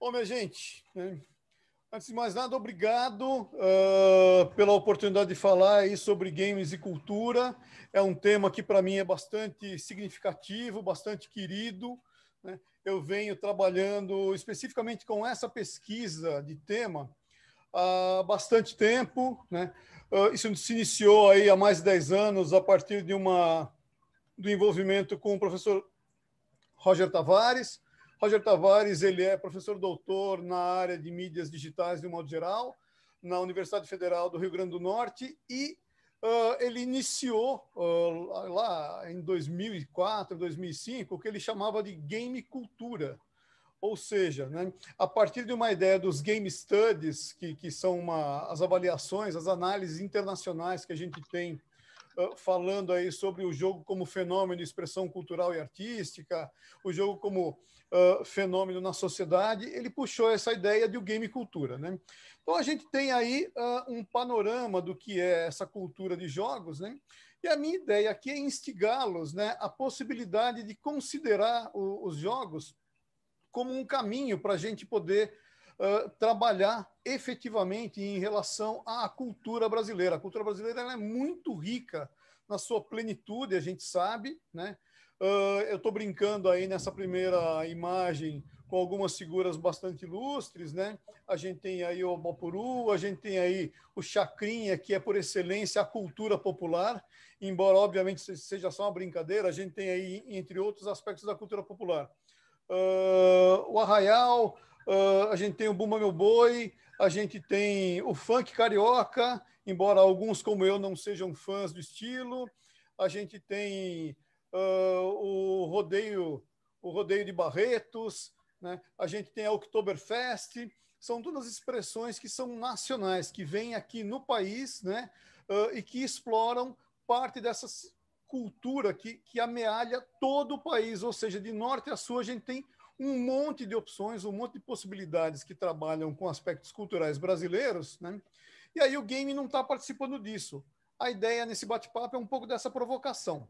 Bom, minha gente, né? antes de mais nada, obrigado uh, pela oportunidade de falar aí sobre games e cultura. É um tema que para mim é bastante significativo, bastante querido. Né? Eu venho trabalhando especificamente com essa pesquisa de tema há bastante tempo. Né? Uh, isso se iniciou aí há mais de 10 anos a partir de uma do envolvimento com o professor Roger Tavares. Roger Tavares ele é professor doutor na área de mídias digitais de um modo geral na Universidade Federal do Rio Grande do Norte e uh, ele iniciou uh, lá em 2004, 2005 o que ele chamava de game cultura, ou seja, né, a partir de uma ideia dos game studies que, que são uma, as avaliações, as análises internacionais que a gente tem falando aí sobre o jogo como fenômeno de expressão cultural e artística, o jogo como uh, fenômeno na sociedade, ele puxou essa ideia de o game cultura. Né? Então a gente tem aí uh, um panorama do que é essa cultura de jogos, né? E a minha ideia aqui é instigá-los né, a possibilidade de considerar o, os jogos como um caminho para a gente poder uh, trabalhar efetivamente em relação à cultura brasileira. A cultura brasileira é muito rica na sua plenitude, a gente sabe, né? Uh, eu estou brincando aí nessa primeira imagem com algumas figuras bastante ilustres, né? A gente tem aí o Bapuru, a gente tem aí o Chacrinha, que é por excelência a cultura popular, embora obviamente seja só uma brincadeira, a gente tem aí, entre outros aspectos da cultura popular. Uh, o Arraial, uh, a gente tem o Bumba Meu Boi, a gente tem o funk carioca, embora alguns como eu não sejam fãs do estilo, a gente tem uh, o rodeio o rodeio de Barretos, né? a gente tem a Oktoberfest, são todas expressões que são nacionais, que vêm aqui no país né? Uh, e que exploram parte dessa cultura que, que amealha todo o país, ou seja, de norte a sul a gente tem um monte de opções, um monte de possibilidades que trabalham com aspectos culturais brasileiros, né? E aí o game não está participando disso. A ideia nesse bate-papo é um pouco dessa provocação.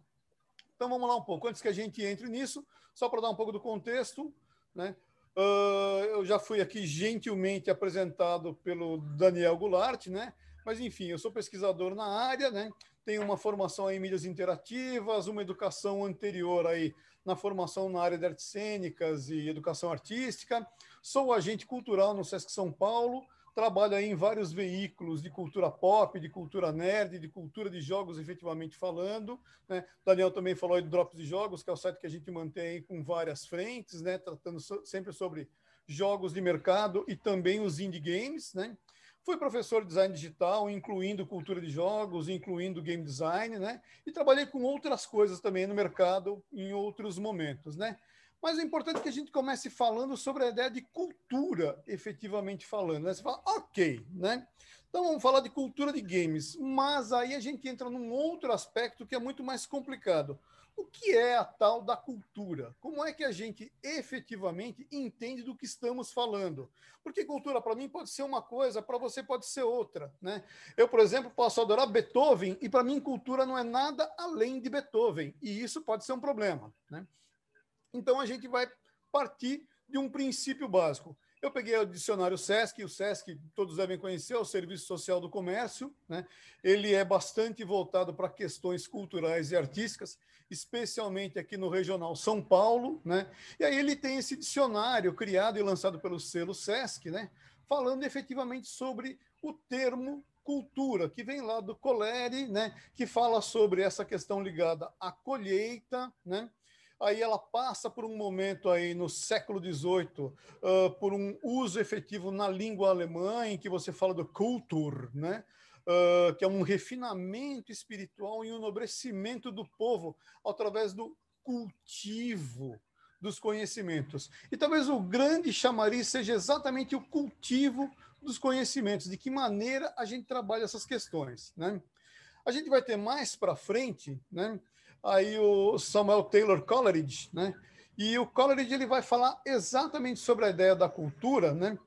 Então vamos lá um pouco. Antes que a gente entre nisso, só para dar um pouco do contexto, né? Uh, eu já fui aqui gentilmente apresentado pelo Daniel Goulart, né? Mas enfim, eu sou pesquisador na área, né? Tenho uma formação em mídias interativas, uma educação anterior aí na formação na área de artes cênicas e educação artística. Sou agente cultural no Sesc São Paulo trabalha em vários veículos de cultura pop, de cultura nerd, de cultura de jogos, efetivamente falando. Né? Daniel também falou aí do Drops de Jogos, que é o site que a gente mantém com várias frentes, né? tratando so sempre sobre jogos de mercado e também os indie games. Né? Fui professor de design digital, incluindo cultura de jogos, incluindo game design, né? E trabalhei com outras coisas também no mercado em outros momentos, né? Mas o importante é que a gente comece falando sobre a ideia de cultura, efetivamente falando. Né? Você fala, ok, né? Então vamos falar de cultura de games, mas aí a gente entra num outro aspecto que é muito mais complicado. O que é a tal da cultura? Como é que a gente efetivamente entende do que estamos falando? Porque cultura para mim pode ser uma coisa, para você pode ser outra, né? Eu, por exemplo, posso adorar Beethoven e para mim cultura não é nada além de Beethoven, e isso pode ser um problema, né? Então a gente vai partir de um princípio básico. Eu peguei o dicionário SESC, o SESC todos devem conhecer, é o Serviço Social do Comércio. Né? Ele é bastante voltado para questões culturais e artísticas, especialmente aqui no Regional São Paulo. Né? E aí ele tem esse dicionário criado e lançado pelo selo SESC, né? falando efetivamente sobre o termo cultura, que vem lá do Coleri, né? que fala sobre essa questão ligada à colheita, né? Aí ela passa por um momento aí no século XVIII, uh, por um uso efetivo na língua alemã, em que você fala do Kultur, né? Uh, que é um refinamento espiritual e um enobrecimento do povo através do cultivo dos conhecimentos. E talvez o grande chamariz seja exatamente o cultivo dos conhecimentos, de que maneira a gente trabalha essas questões. Né? A gente vai ter mais para frente né, aí o Samuel Taylor Coleridge, né? E o Coleridge ele vai falar exatamente sobre a ideia da cultura, né?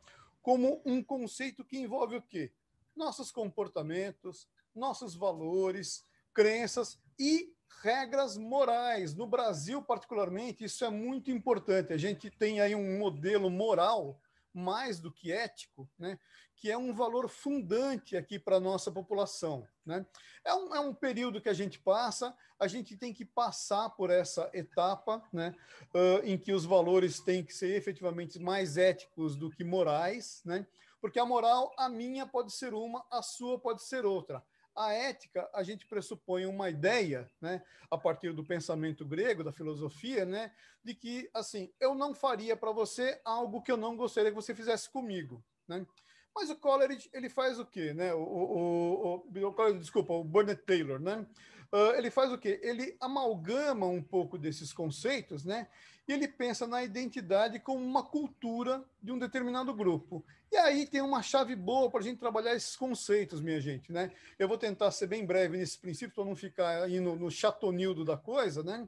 Como um conceito que envolve o quê? Nossos comportamentos, nossos valores, crenças e regras morais. No Brasil, particularmente, isso é muito importante. A gente tem aí um modelo moral mais do que ético, né? Que é um valor fundante aqui para a nossa população. Né? É, um, é um período que a gente passa, a gente tem que passar por essa etapa né? Uh, em que os valores têm que ser efetivamente mais éticos do que morais, né? porque a moral, a minha pode ser uma, a sua pode ser outra. A ética, a gente pressupõe uma ideia, né, a partir do pensamento grego, da filosofia, né, de que, assim, eu não faria para você algo que eu não gostaria que você fizesse comigo, né? Mas o Coleridge, ele faz o quê, né? O, o, o, o desculpa, o Burnett Taylor, né? Uh, ele faz o quê? Ele amalgama um pouco desses conceitos, né? E ele pensa na identidade como uma cultura de um determinado grupo. E aí tem uma chave boa para a gente trabalhar esses conceitos, minha gente, né? Eu vou tentar ser bem breve nesse princípio, para não ficar aí no, no chatonildo da coisa, né?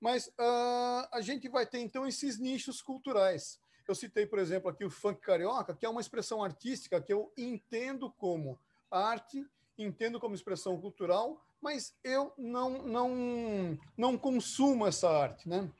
Mas uh, a gente vai ter, então, esses nichos culturais. Eu citei, por exemplo, aqui o funk carioca, que é uma expressão artística que eu entendo como arte, entendo como expressão cultural, mas eu não, não, não consumo essa arte, né?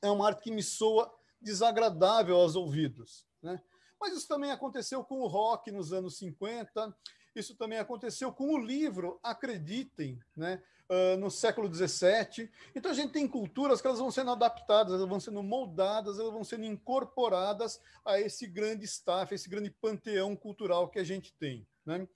É uma arte que me soa desagradável aos ouvidos, né? Mas isso também aconteceu com o rock nos anos 50, isso também aconteceu com o livro, acreditem, né? Uh, no século XVII. Então a gente tem culturas que elas vão sendo adaptadas, elas vão sendo moldadas, elas vão sendo incorporadas a esse grande staff, esse grande panteão cultural que a gente tem. Né?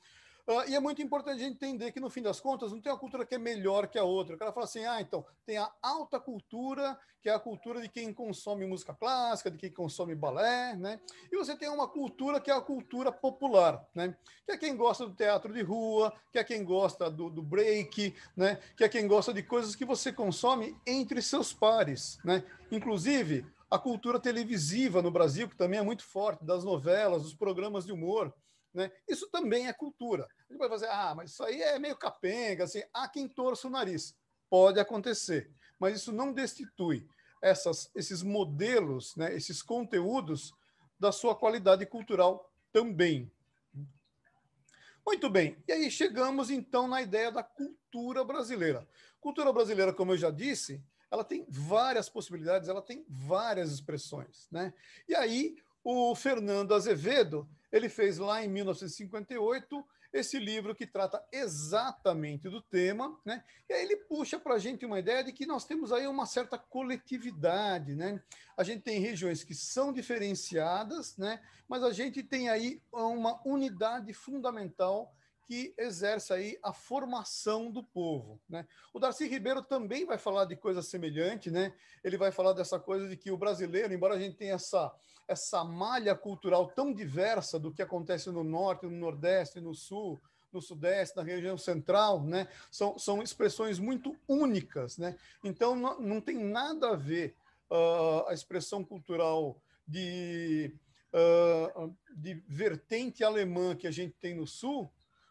Uh, e é muito importante a gente entender que, no fim das contas, não tem uma cultura que é melhor que a outra. O cara fala assim: ah, então, tem a alta cultura, que é a cultura de quem consome música clássica, de quem consome balé, né? E você tem uma cultura que é a cultura popular, né? Que é quem gosta do teatro de rua, que é quem gosta do, do break, né? Que é quem gosta de coisas que você consome entre seus pares, né? Inclusive, a cultura televisiva no Brasil, que também é muito forte, das novelas, dos programas de humor. Né? Isso também é cultura. A gente vai fazer, ah, mas isso aí é meio capenga, assim, há quem torça o nariz. Pode acontecer, mas isso não destitui essas, esses modelos, né, esses conteúdos da sua qualidade cultural também. Muito bem, e aí chegamos então na ideia da cultura brasileira. Cultura brasileira, como eu já disse, ela tem várias possibilidades, ela tem várias expressões, né? E aí o Fernando Azevedo ele fez lá em 1958 esse livro que trata exatamente do tema, né? E aí ele puxa para a gente uma ideia de que nós temos aí uma certa coletividade, né? A gente tem regiões que são diferenciadas, né? Mas a gente tem aí uma unidade fundamental que exerce aí a formação do povo. Né? O Darcy Ribeiro também vai falar de coisa semelhante, né? ele vai falar dessa coisa de que o brasileiro, embora a gente tenha essa, essa malha cultural tão diversa do que acontece no norte, no nordeste, no sul, no sudeste, na região central, né? são, são expressões muito únicas. Né? Então, não, não tem nada a ver uh, a expressão cultural de, uh, de vertente alemã que a gente tem no sul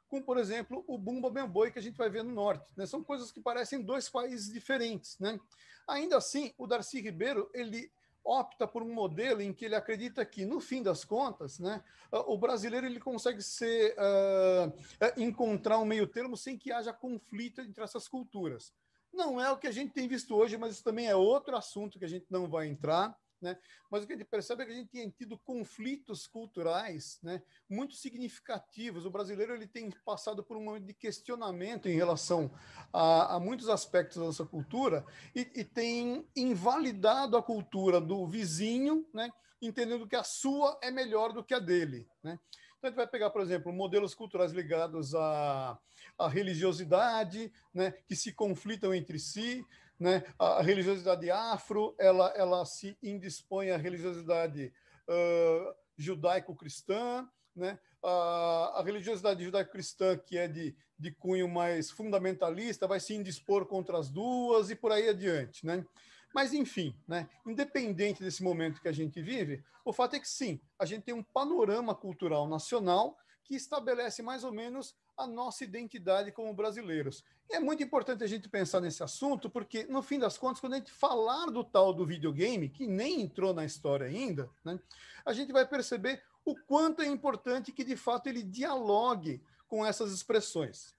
com, por exemplo, o Bumba Bem Boi que a gente vai ver no norte. Né? São coisas que parecem dois países diferentes. Né? Ainda assim, o Darcy Ribeiro ele opta por um modelo em que ele acredita que, no fim das contas, né, o brasileiro ele consegue ser, uh, encontrar um meio termo sem que haja conflito entre essas culturas. Não é o que a gente tem visto hoje, mas isso também é outro assunto que a gente não vai entrar. Né? Mas o que a gente percebe é que a gente tem tido conflitos culturais né, muito significativos. O brasileiro ele tem passado por um momento de questionamento em relação a, a muitos aspectos da nossa cultura e, e, tem invalidado a cultura do vizinho, né, entendendo que a sua é melhor do que a dele. Né? Então, a gente vai pegar, por exemplo, modelos culturais ligados à, à religiosidade, né, que se conflitam entre si, né? A religiosidade afro, ela, ela se indispõe à religiosidade uh, judaico-cristã, né? A, a, religiosidade judaico-cristã, que é de, de cunho mais fundamentalista, vai se indispor contra as duas e por aí adiante. Né? Mas, enfim, né? independente desse momento que a gente vive, o fato é que sim, a gente tem um panorama cultural nacional que estabelece mais ou menos a nossa identidade como brasileiros. É muito importante a gente pensar nesse assunto, porque, no fim das contas, quando a gente falar do tal do videogame, que nem entrou na história ainda, né, a gente vai perceber o quanto é importante que, de fato, ele dialogue com essas expressões.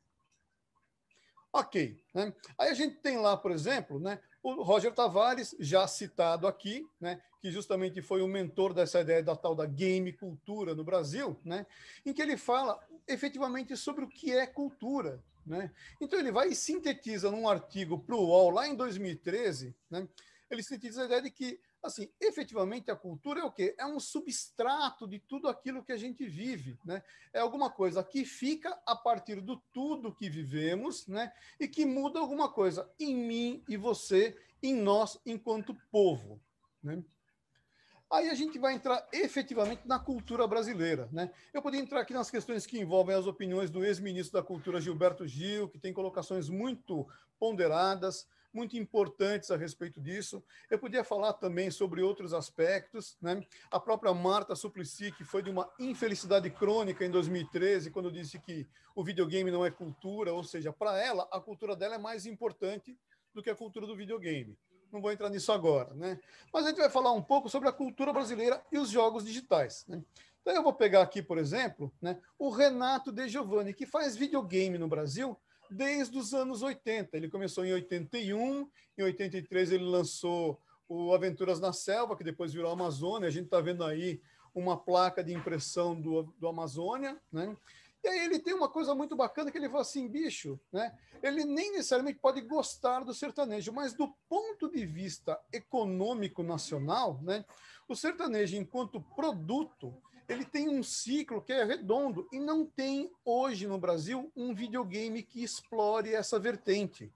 Ok. Né? Aí a gente tem lá, por exemplo, né, O Roger Tavares, já citado aqui, né, que justamente foi o mentor dessa ideia da tal da game cultura no Brasil, né, em que ele fala efetivamente sobre o que é cultura. Né? Então ele vai e sintetiza num artigo para o UOL lá em 2013, né, ele sintetiza a ideia de que assim, efetivamente a cultura é o quê? É um substrato de tudo aquilo que a gente vive, né? É alguma coisa que fica a partir do tudo que vivemos, né? E que muda alguma coisa em mim e você, em nós enquanto povo, né? Aí a gente vai entrar efetivamente na cultura brasileira. Né? Eu poderia entrar aqui nas questões que envolvem as opiniões do ex-ministro da Cultura, Gilberto Gil, que tem colocações muito ponderadas, muito importantes a respeito disso. Eu podia falar também sobre outros aspectos. Né? A própria Marta Suplicy, que foi de uma infelicidade crônica em 2013, quando disse que o videogame não é cultura, ou seja, para ela, a cultura dela é mais importante do que a cultura do videogame. Não vou entrar nisso agora, né? Mas a gente vai falar um pouco sobre a cultura brasileira e os jogos digitais. Né? Então eu vou pegar aqui, por exemplo, né, o Renato De Giovanni, que faz videogame no Brasil desde os anos 80. Ele começou em 81, em 83 ele lançou o Aventuras na Selva, que depois virou Amazônia. A gente está vendo aí uma placa de impressão do, do Amazônia, né? E aí ele tem uma coisa muito bacana que ele fala assim, bicho, né? Ele nem necessariamente pode gostar do sertanejo, mas do ponto de vista econômico nacional, né? O sertanejo, enquanto produto, ele tem um ciclo que é redondo e não tem hoje no Brasil um videogame que explore essa vertente.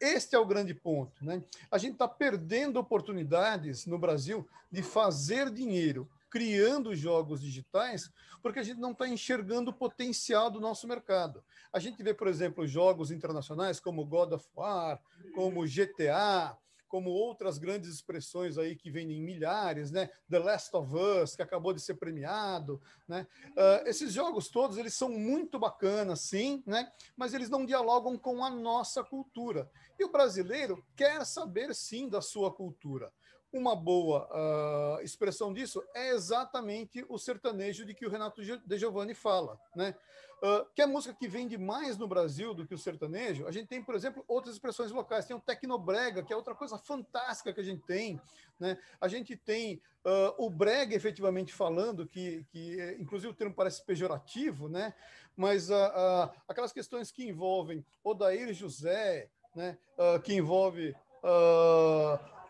Este é o grande ponto. Né? A gente está perdendo oportunidades no Brasil de fazer dinheiro criando jogos digitais, porque a gente não está enxergando o potencial do nosso mercado. A gente vê, por exemplo, jogos internacionais como God of War, como GTA, como outras grandes expressões aí que vêm em milhares, né? The Last of Us, que acabou de ser premiado, né? Uh, esses jogos todos, eles são muito bacanas, sim, né? Mas eles não dialogam com a nossa cultura. E o brasileiro quer saber, sim, da sua cultura. Uma boa uh, expressão disso é exatamente o sertanejo de que o Renato De Giovanni fala, né? Uh, que é música que vende mais no Brasil do que o sertanejo, a gente tem, por exemplo, outras expressões locais. Tem o tecnobrega, que é outra coisa fantástica que a gente tem. Né? A gente tem uh, o brega, efetivamente falando, que, que inclusive o termo parece pejorativo, né? mas uh, aquelas questões que envolvem Odair José, né? que envolve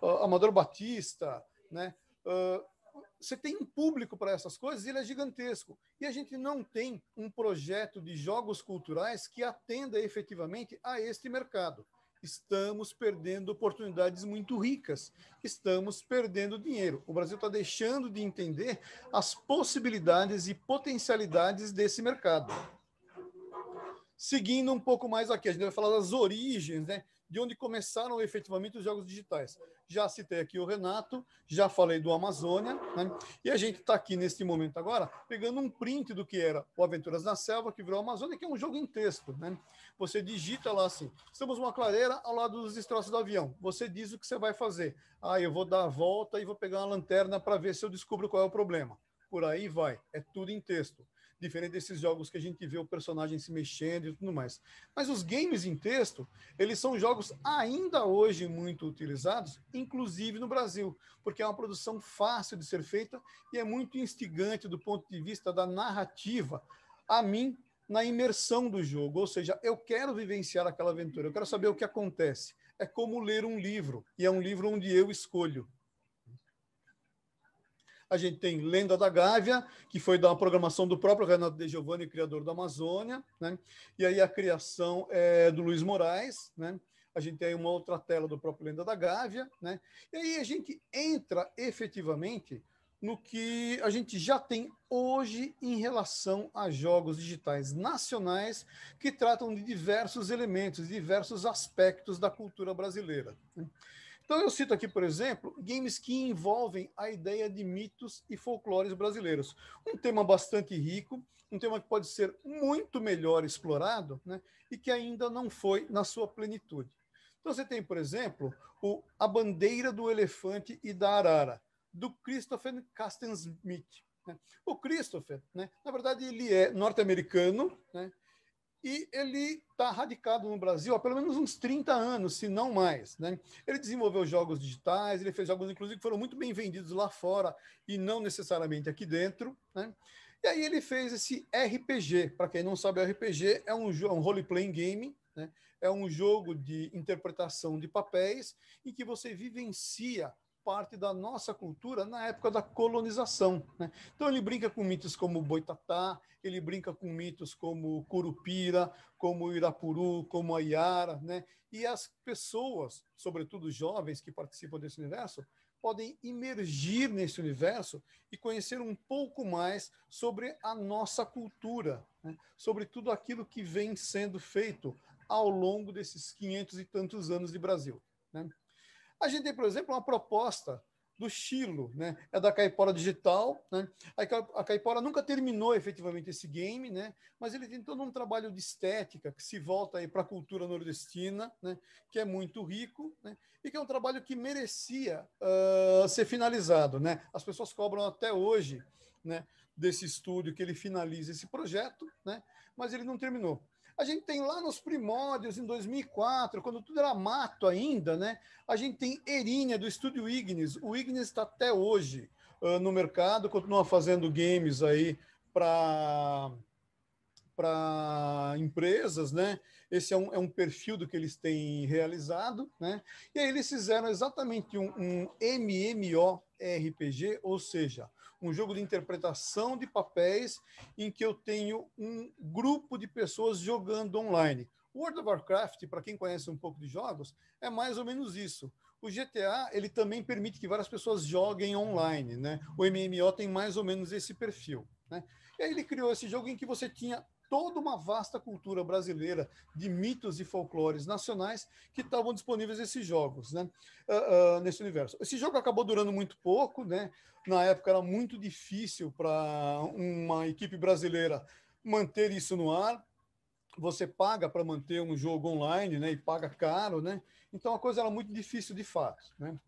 Amador Batista, né? você tem um público para essas coisas, ele é gigantesco. E a gente não tem um projeto de jogos culturais que atenda efetivamente a este mercado. Estamos perdendo oportunidades muito ricas, estamos perdendo dinheiro. O Brasil está deixando de entender as possibilidades e potencialidades desse mercado. Seguindo um pouco mais aqui, a gente vai falar das origens, né? De onde começaram efetivamente os jogos digitais. Já citei aqui o Renato, já falei do Amazônia, né? e a gente está aqui neste momento agora pegando um print do que era o Aventuras na Selva, que virou Amazônia, que é um jogo em texto. Né? Você digita lá assim: estamos uma clareira ao lado dos destroços do avião. Você diz o que você vai fazer. Ah, eu vou dar a volta e vou pegar uma lanterna para ver se eu descubro qual é o problema. Por aí vai, é tudo em texto diferente desses jogos que a gente vê o personagem se mexendo e tudo mais. Mas os games em texto, eles são jogos ainda hoje muito utilizados, inclusive no Brasil, porque é uma produção fácil de ser feita e é muito instigante do ponto de vista da narrativa. A mim, na imersão do jogo, ou seja, eu quero vivenciar aquela aventura, eu quero saber o que acontece. É como ler um livro, e é um livro onde eu escolho a gente tem Lenda da Gávea, que foi da programação do próprio Renato De Giovanni, criador da Amazônia, né? E aí a criação é do Luiz Moraes, né? A gente tem uma outra tela do próprio Lenda da Gávea, né? E aí a gente entra efetivamente no que a gente já tem hoje em relação a jogos digitais nacionais que tratam de diversos elementos, diversos aspectos da cultura brasileira. Então, eu cito aqui, por exemplo, games que envolvem a ideia de mitos e folclores brasileiros. Um tema bastante rico, um tema que pode ser muito melhor explorado né, e que ainda não foi na sua plenitude. Então, você tem, por exemplo, o A Bandeira do Elefante e da Arara, do Christopher Castensmith. Né? O Christopher, né, na verdade, ele é norte-americano, né, e ele está radicado no Brasil há pelo menos uns 30 anos, se não mais. Né? Ele desenvolveu jogos digitais, ele fez jogos, inclusive, que foram muito bem vendidos lá fora e não necessariamente aqui dentro. Né? E aí ele fez esse RPG. Para quem não sabe, RPG é um, é um role-playing game, né? é um jogo de interpretação de papéis em que você vivencia parte da nossa cultura na época da colonização. Né? Então ele brinca com mitos como Boitatá, ele brinca com mitos como Curupira, como Irapuru, como Ayara, né? e as pessoas, sobretudo jovens que participam desse universo, podem imergir nesse universo e conhecer um pouco mais sobre a nossa cultura, né? sobre tudo aquilo que vem sendo feito ao longo desses 500 e tantos anos de Brasil. Né? A gente tem, por exemplo, uma proposta do Chilo, né? É da Caipora Digital, né? A Caipora nunca terminou efetivamente esse game, né? Mas ele tem todo um trabalho de estética que se volta aí para a cultura nordestina, né? Que é muito rico, né? E que é um trabalho que merecia uh, ser finalizado, né? As pessoas cobram até hoje, né? Desse estúdio que ele finalize esse projeto, né? Mas ele não terminou. A gente tem lá nos primórdios, em 2004, quando tudo era mato ainda, né? A gente tem Erinha, do estúdio Ignis. O Ignis está até hoje uh, no mercado, continua fazendo games aí para para empresas, né? Esse é um, é um perfil do que eles têm realizado, né? E aí eles fizeram exatamente um, um MMORPG, ou seja, um jogo de interpretação de papéis em que eu tenho um grupo de pessoas jogando online. World of Warcraft, para quem conhece um pouco de jogos, é mais ou menos isso. O GTA ele também permite que várias pessoas joguem online, né? O MMO tem mais ou menos esse perfil, né? E aí ele criou esse jogo em que você tinha toda uma vasta cultura brasileira de mitos e folclores nacionais que estavam disponíveis nesses jogos, né? Uh, uh, nesse universo. Esse jogo acabou durando muito pouco, né? Na época era muito difícil para uma equipe brasileira manter isso no ar. Você paga para manter um jogo online, né? E paga caro, né? Então a coisa era muito difícil de fato, né?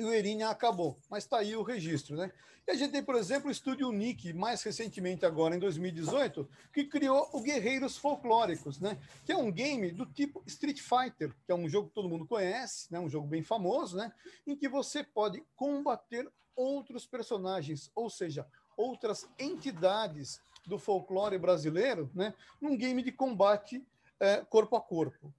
E o Erinha acabou, mas está aí o registro, né? E a gente tem, por exemplo, o Estúdio Unique, mais recentemente agora, em 2018, que criou o Guerreiros Folclóricos, né? Que é um game do tipo Street Fighter, que é um jogo que todo mundo conhece, né? Um jogo bem famoso, né? Em que você pode combater outros personagens, ou seja, outras entidades do folclore brasileiro, né? Num game de combate é, corpo a corpo.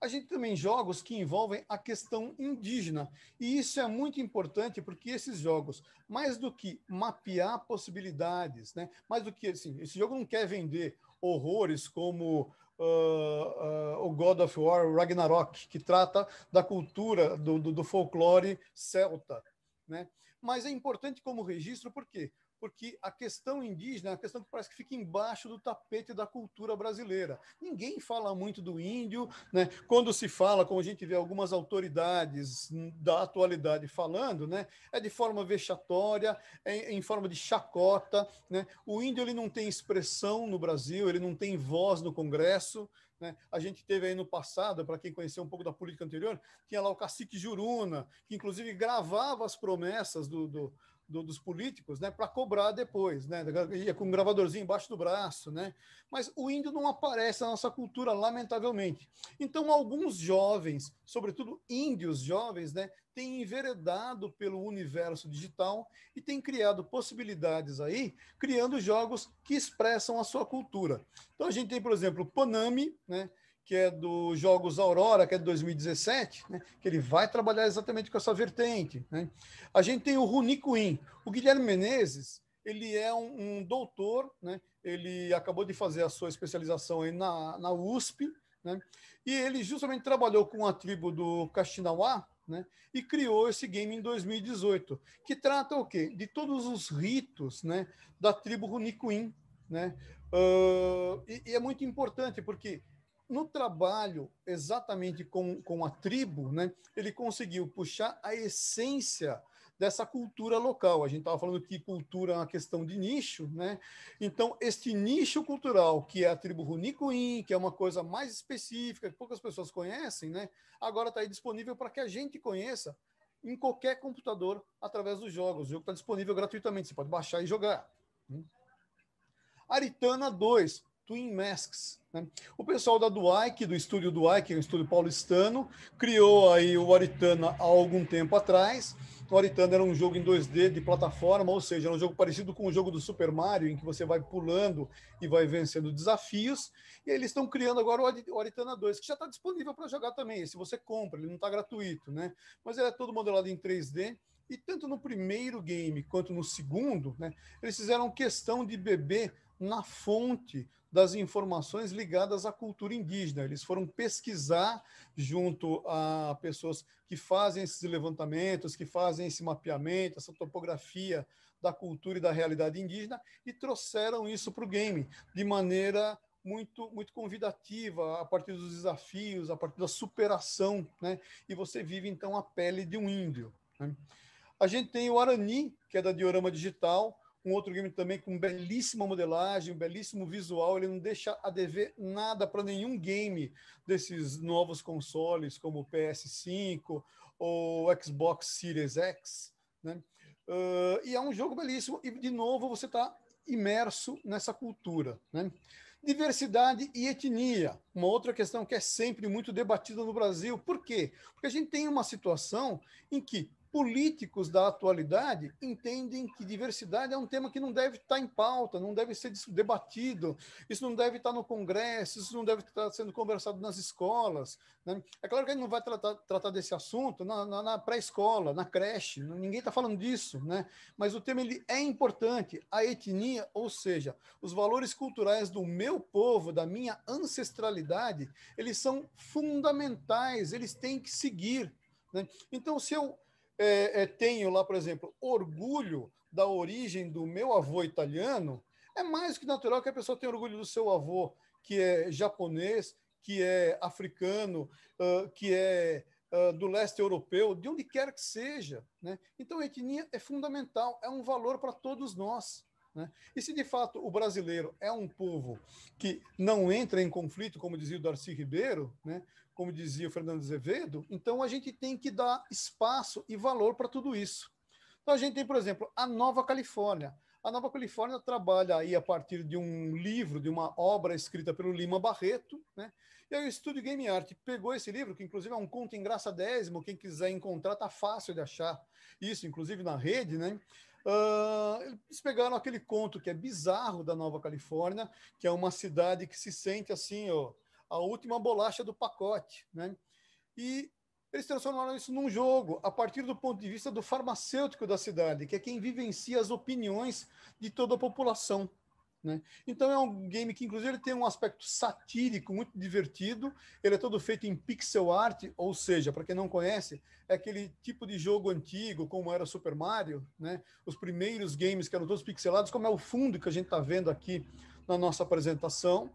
A gente também jogos que envolvem a questão indígena. E isso é muito importante porque esses jogos, mais do que mapear possibilidades, né? mais do que assim, esse jogo não quer vender horrores como Uh, uh, o God of War, Ragnarok, que trata da cultura, do, do, do, folclore celta. Né? Mas é importante como registro, por quê? Porque a questão indígena é uma questão que parece que fica embaixo do tapete da cultura brasileira. Ninguém fala muito do índio, né? Quando se fala, como a gente vê algumas autoridades da atualidade falando, né? É de forma vexatória, é em forma de chacota, né? O índio ele não tem expressão no Brasil, ele não tem voz no Congresso, né? A gente teve aí no passado, para quem conheceu um pouco da política anterior, tinha lá o cacique Juruna, que inclusive gravava as promessas do, do, do, dos políticos, né, para cobrar depois, né, ia com um gravadorzinho embaixo do braço, né, mas o índio não aparece na nossa cultura, lamentavelmente. Então, alguns jovens, sobretudo índios jovens, né, têm enveredado pelo universo digital e têm criado possibilidades aí, criando jogos que expressam a sua cultura. Então, a gente tem, por exemplo, Panami, né, que é dos Jogos Aurora, que é de 2017, né, que ele vai trabalhar exatamente com essa vertente. Né. A gente tem o Runi Queen. O Guilherme Menezes, ele é um, um, doutor, né, ele acabou de fazer a sua especialização na, na USP, né, e ele justamente trabalhou com a tribo do Caxinauá, né, e criou esse game em 2018, que trata o quê? De todos os ritos né, da tribo Runicuim. Né? Uh, e, e é muito importante, porque no trabalho exatamente com, com a tribo, né, ele conseguiu puxar a essência dessa cultura local. A gente estava falando que cultura é uma questão de nicho, né? Então, este nicho cultural, que é a tribo Runicuim, que é uma coisa mais específica, que poucas pessoas conhecem, né? Agora está aí disponível para que a gente conheça em qualquer computador através dos jogos. O jogo está disponível gratuitamente, você pode baixar e jogar. Né? Aritana 2, Twin Masks. Né? O pessoal da Duike, do estúdio Duike, que é um estúdio paulistano, criou aí o Aritana há algum tempo atrás. O Aritana era um jogo em 2D de plataforma, ou seja, era um jogo parecido com o jogo do Super Mario, em que você vai pulando e vai vencendo desafios. E eles estão criando agora o Aritana 2, que já está disponível para jogar também. Se você compra, ele não está gratuito, né? Mas ele é todo modelado em 3D. E tanto no primeiro game quanto no segundo, né, eles fizeram questão de beber na fonte das informações ligadas à cultura indígena. Eles foram pesquisar junto a pessoas que fazem esses levantamentos, que fazem esse mapeamento, essa topografia da cultura e da realidade indígena e trouxeram isso para o game de maneira muito muito convidativa a partir dos desafios, a partir da superação, né? E você vive então a pele de um índio. Né? A gente tem o Arani, que é da Diorama Digital, um outro game também com belíssima modelagem, belíssimo visual. Ele não deixa a dever nada para nenhum game desses novos consoles, como o PS5 ou Xbox Series X. Né? Uh, e é um jogo belíssimo. E, de novo, você está imerso nessa cultura. Né? Diversidade e etnia, uma outra questão que é sempre muito debatida no Brasil. Por quê? Porque a gente tem uma situação em que políticos da atualidade entendem que diversidade é um tema que não deve estar em pauta, não deve ser debatido, isso não deve estar no Congresso, isso não deve estar sendo conversado nas escolas. Né? É claro que a gente não vai tratar, tratar desse assunto na, na, na pré-escola, na creche, ninguém está falando disso, né? mas o tema ele é importante. A etnia, ou seja, os valores culturais do meu povo, da minha ancestralidade, eles são fundamentais, eles têm que seguir. Né? Então, se eu é, é, tenho lá, por exemplo, orgulho da origem do meu avô italiano, é mais que natural que a pessoa tenha orgulho do seu avô, que é japonês, que é africano, uh, que é uh, do leste europeu, de onde quer que seja. Né? Então, a etnia é fundamental, é um valor para todos nós. Né? E se de fato o brasileiro é um povo que não entra em conflito, como dizia o Darcy Ribeiro, né? Como dizia o Fernando Azevedo, então a gente tem que dar espaço e valor para tudo isso. Então a gente tem, por exemplo, a Nova Califórnia. A Nova Califórnia trabalha aí a partir de um livro, de uma obra escrita pelo Lima Barreto, né? E aí o Estúdio Game Art pegou esse livro, que inclusive é um conto engraçadésimo, quem quiser encontrar, tá fácil de achar isso, inclusive na rede, né? Uh, eles pegaram aquele conto que é bizarro da Nova Califórnia, que é uma cidade que se sente assim, ó, a última bolacha do pacote, né? E eles transformaram isso num jogo a partir do ponto de vista do farmacêutico da cidade, que é quem vivencia as opiniões de toda a população. Né? Então é um game que, inclusive, ele tem um aspecto satírico muito divertido. Ele é todo feito em pixel art, ou seja, para quem não conhece, é aquele tipo de jogo antigo, como era Super Mario, né? os primeiros games que eram todos pixelados, como é o fundo que a gente está vendo aqui na nossa apresentação.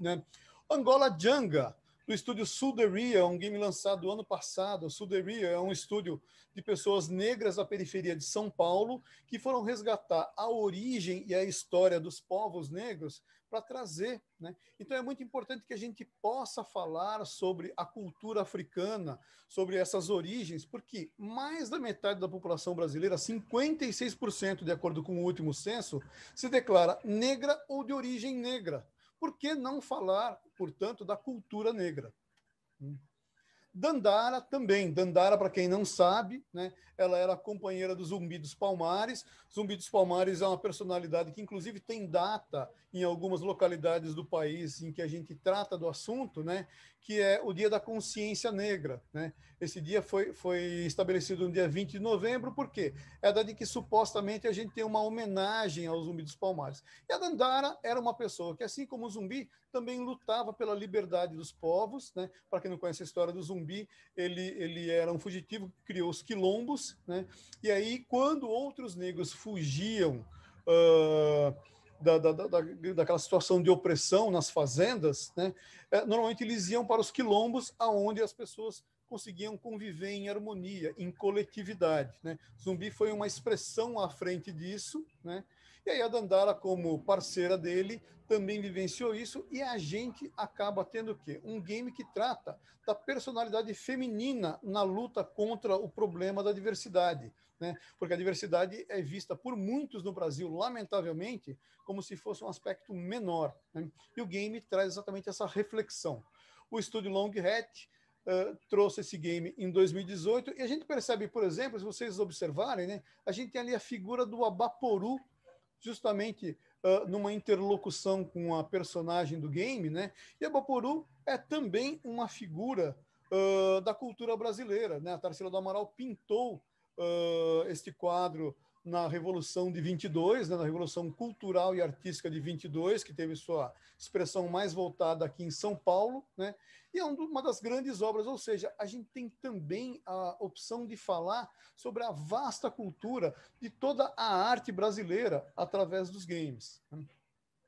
Né? Angola Janga, do estúdio Suderia, um game lançado ano passado. Suderia é um estúdio de pessoas negras da periferia de São Paulo que foram resgatar a origem e a história dos povos negros para trazer. Né? Então é muito importante que a gente possa falar sobre a cultura africana, sobre essas origens, porque mais da metade da população brasileira, 56%, de acordo com o último censo, se declara negra ou de origem negra. Por que não falar, portanto, da cultura negra? Dandara também. Dandara, para quem não sabe, né, ela era companheira do Zumbi dos Palmares. Zumbi dos Palmares é uma personalidade que, inclusive, tem data em algumas localidades do país em que a gente trata do assunto, né, que é o Dia da Consciência Negra. Né? Esse dia foi, foi estabelecido no dia 20 de novembro, por quê? É a data que supostamente a gente tem uma homenagem ao Zumbi dos Palmares. E a Dandara era uma pessoa que, assim como o Zumbi, também lutava pela liberdade dos povos. Né? Para quem não conhece a história do Zumbi, ele, ele era um fugitivo que criou os quilombos. Né? E aí, quando outros negros fugiam. Uh, da, da, da, daquela situação de opressão nas fazendas, né, é, normalmente eles iam para os quilombos, aonde as pessoas conseguiam conviver em harmonia, em coletividade. Né? Zumbi foi uma expressão à frente disso, né? E aí a Dandara, como parceira dele, também vivenciou isso, e a gente acaba tendo o quê? Um game que trata da personalidade feminina na luta contra o problema da diversidade. Né? Porque a diversidade é vista por muitos no Brasil, lamentavelmente, como se fosse um aspecto menor. Né? E o game traz exatamente essa reflexão. O estúdio Long Hat uh, trouxe esse game em 2018 e a gente percebe, por exemplo, se vocês observarem, né, a gente tem ali a figura do Abaporu, justamente uh, numa interlocução com a personagem do game, né? E Abaporu é também uma figura uh, da cultura brasileira, né? A Tarsila do Amaral pintou este quadro na Revolução de 22, né, na Revolução Cultural e Artística de 22, que teve sua expressão mais voltada aqui em São Paulo, né, e é uma das grandes obras, ou seja, a gente tem também a opção de falar sobre a vasta cultura de toda a arte brasileira através dos games. Né.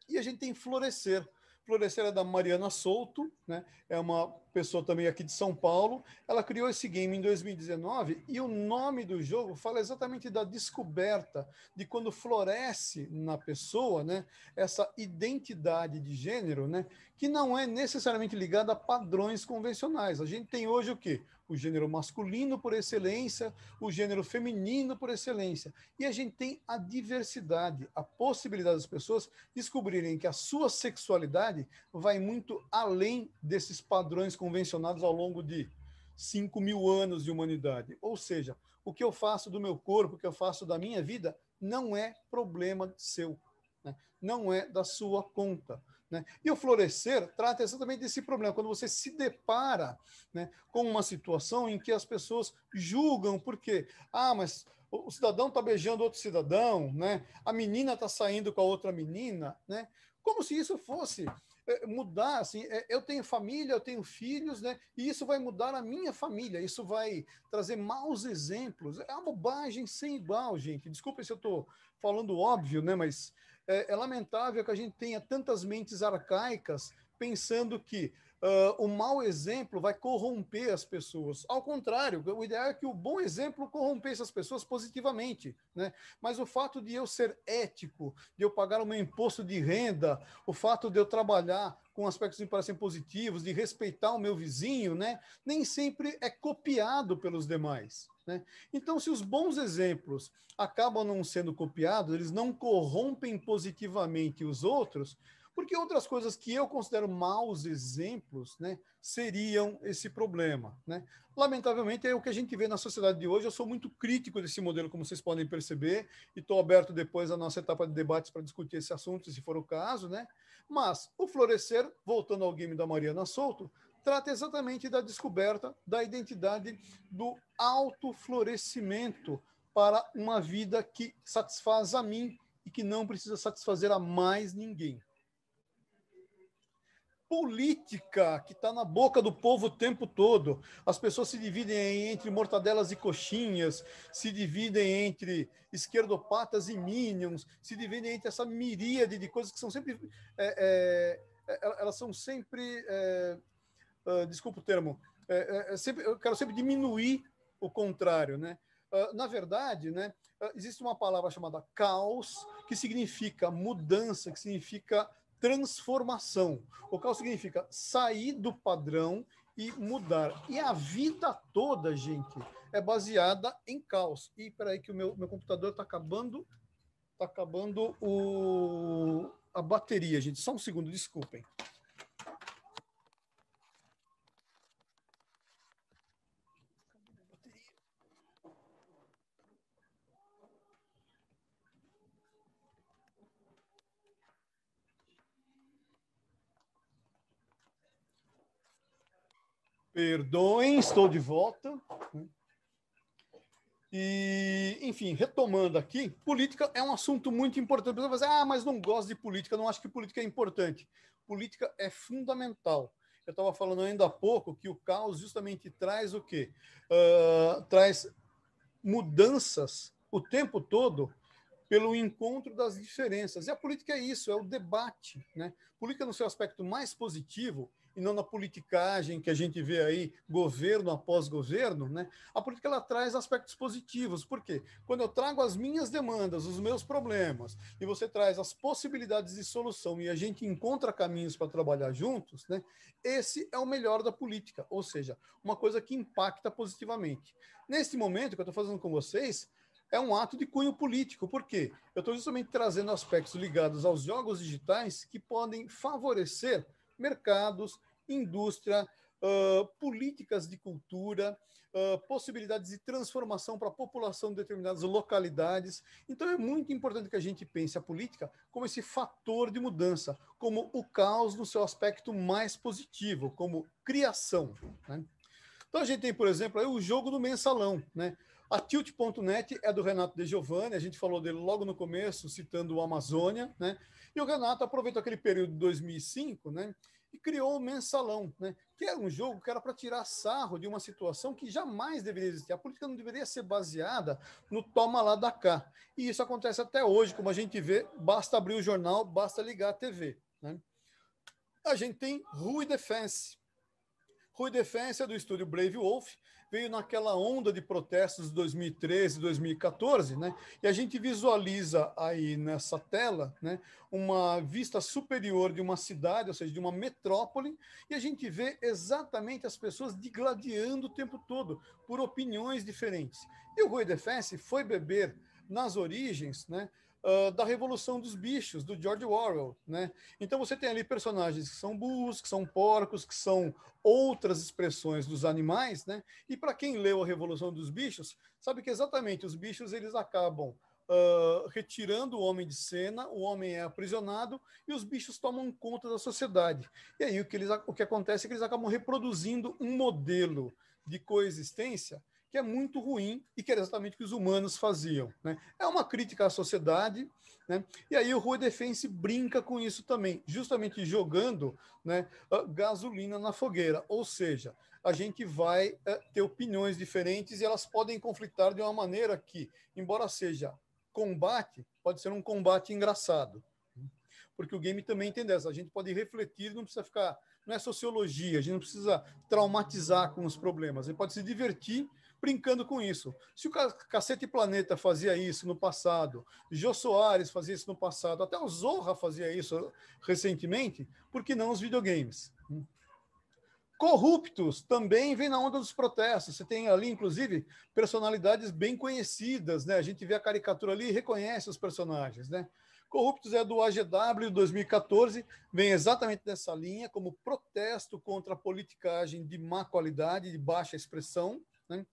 E a gente tem Florescer, Florescer é da Mariana Souto, né? é uma pessoa também aqui de São Paulo. Ela criou esse game em 2019 e o nome do jogo fala exatamente da descoberta de quando floresce na pessoa né? essa identidade de gênero, né? que não é necessariamente ligada a padrões convencionais. A gente tem hoje o quê? O gênero masculino por excelência, o gênero feminino por excelência. E a gente tem a diversidade, a possibilidade das pessoas descobrirem que a sua sexualidade vai muito além desses padrões convencionados ao longo de 5 mil anos de humanidade. Ou seja, o que eu faço do meu corpo, o que eu faço da minha vida, não é problema seu, né? não é da sua conta. Né? E o florescer trata exatamente desse problema, quando você se depara né, com uma situação em que as pessoas julgam, porque, ah, mas o cidadão está beijando outro cidadão, né? a menina está saindo com a outra menina, né? como se isso fosse é, mudar, assim, é, eu tenho família, eu tenho filhos, né? E isso vai mudar a minha família, isso vai trazer maus exemplos. É uma bobagem sem igual, gente. Desculpa se eu estou falando óbvio, né? Mas é, é lamentável que a gente tenha tantas mentes arcaicas pensando que uh, o mau exemplo vai corromper as pessoas. Ao contrário, o ideal é que o bom exemplo corrompesse as pessoas positivamente. Né? Mas o fato de eu ser ético, de eu pagar o meu imposto de renda, o fato de eu trabalhar com aspectos que parecem positivos, de respeitar o meu vizinho, né? nem sempre é copiado pelos demais. Né? Então, se os bons exemplos acabam não sendo copiados, eles não corrompem positivamente os outros, porque outras coisas que eu considero maus exemplos né, seriam esse problema. Né? Lamentavelmente, é o que a gente vê na sociedade de hoje. Eu sou muito crítico desse modelo, como vocês podem perceber, e estou aberto depois à nossa etapa de debates para discutir esse assunto, se for o caso. Né? Mas o florescer, voltando ao game da Mariana Souto, trata exatamente da descoberta da identidade do autoflorescimento para uma vida que satisfaz a mim e que não precisa satisfazer a mais ninguém. Política que está na boca do povo o tempo todo. As pessoas se dividem entre mortadelas e coxinhas, se dividem entre esquerdopatas e minions, se dividem entre essa miríade de coisas que são sempre. É, é, é elas são sempre é, uh, desculpa o termo, é, é, é, sempre, eu quero sempre diminuir o contrário, né? Uh, na verdade, né, uh, existe uma palavra chamada caos, que significa mudança, que significa transformação. O caos significa sair do padrão e mudar. E a vida toda, gente, é baseada em caos. E peraí que o meu, meu computador está acabando, está acabando o, a bateria, gente. Só um segundo, desculpem. Perdoem, estou de volta. E, enfim, retomando aqui, política é um assunto muito importante. Você vai dizer, ah, mas não gosto de política, não acho que política é importante. Política é fundamental. Eu estava falando ainda há pouco que o caos justamente traz o quê? Uh, traz mudanças o tempo todo pelo encontro das diferenças. E a política é isso, é o debate. Né? Política, no seu aspecto mais positivo, e não na politicagem que a gente vê aí, governo após governo, né? A política ela traz aspectos positivos. Por quê? Quando eu trago as minhas demandas, os meus problemas, e você traz as possibilidades de solução e a gente encontra caminhos para trabalhar juntos, né? Esse é o melhor da política, ou seja, uma coisa que impacta positivamente. Neste momento que eu estou fazendo com vocês, é um ato de cunho político. Por quê? Eu estou justamente trazendo aspectos ligados aos jogos digitais que podem favorecer mercados, indústria, uh, políticas de cultura, uh, possibilidades de transformação para a população de determinadas localidades. Então, é muito importante que a gente pense a política como esse fator de mudança, como o caos no seu aspecto mais positivo, como criação. Né? Então, a gente tem, por exemplo, aí o jogo do mensalão. Né? A Tilt.net é do Renato De Giovanni, a gente falou dele logo no começo, citando o Amazônia, né? E o Renato aproveitou aquele período de 2005, né? E criou o Mensalão, né? Que era um jogo que era para tirar sarro de uma situação que jamais deveria existir. A política não deveria ser baseada no toma lá da cá. E isso acontece até hoje, como a gente vê, basta abrir o jornal, basta ligar a TV, né? A gente tem Rui Defense. Rui Defense é do estúdio Brave Wolf, veio naquela onda de protestos de 2013, 2014, né? E a gente visualiza aí nessa tela, né, uma vista superior de uma cidade, ou seja, de uma metrópole, e a gente vê exatamente as pessoas digladiando o tempo todo por opiniões diferentes. E o Rui Defense foi beber nas origens, né? Uh, da Revolução dos Bichos, do George Orwell. Né? Então você tem ali personagens que são burros, que são porcos, que são outras expressões dos animais, né? E para quem leu a Revolução dos Bichos, sabe que exatamente os bichos eles acabam Uh, retirando o homem de cena, o homem é aprisionado e os bichos tomam conta da sociedade. E aí o que, eles, o que acontece é que eles acabam reproduzindo um modelo de coexistência que é muito ruim e que era exatamente o que os humanos faziam. Né? É uma crítica à sociedade, né? e aí o Rua Defense brinca com isso também, justamente jogando né, gasolina na fogueira, ou seja, a gente vai uh, ter opiniões diferentes e elas podem conflitar de uma maneira que, embora seja combate, pode ser um combate engraçado. Porque o game também tem dessa, a gente pode refletir, não precisa ficar não é sociologia, a gente não precisa traumatizar com os problemas, a gente pode se divertir brincando com isso. Se o Cacete Planeta fazia isso no passado, Jô Soares fazia isso no passado, até o Zorra fazia isso recentemente, por que não os videogames? Corruptos também vem na onda dos protestos. Você tem ali, inclusive, personalidades bem conhecidas, né? A gente vê a caricatura ali e reconhece os personagens, né? Corruptos é do AGW 2014, vem exatamente dessa linha, como protesto contra a politicagem de má qualidade, de baixa expressão. Né?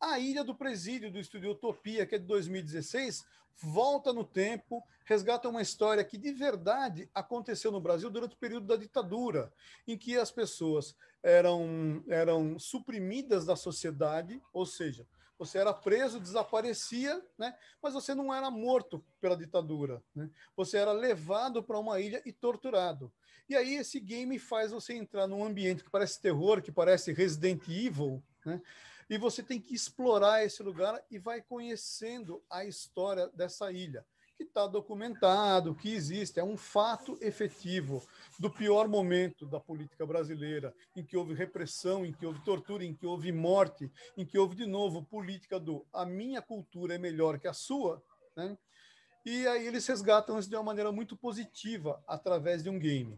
A Ilha do Presídio, do Estúdio Utopia, que é de 2016, volta no tempo, resgata uma história que de verdade aconteceu no Brasil durante o período da ditadura, em que as pessoas eram, eram suprimidas da sociedade, ou seja, você era preso, desaparecia, né? mas você não era morto pela ditadura. Né? Você era levado para uma ilha e torturado. E aí esse game faz você entrar num ambiente que parece terror, que parece Resident Evil, né? E você tem que explorar esse lugar e vai conhecendo a história dessa ilha, que está documentado, que existe, é um fato efetivo do pior momento da política brasileira, em que houve repressão, em que houve tortura, em que houve morte, em que houve de novo política do a minha cultura é melhor que a sua, né? E aí eles resgatam isso de uma maneira muito positiva através de um game.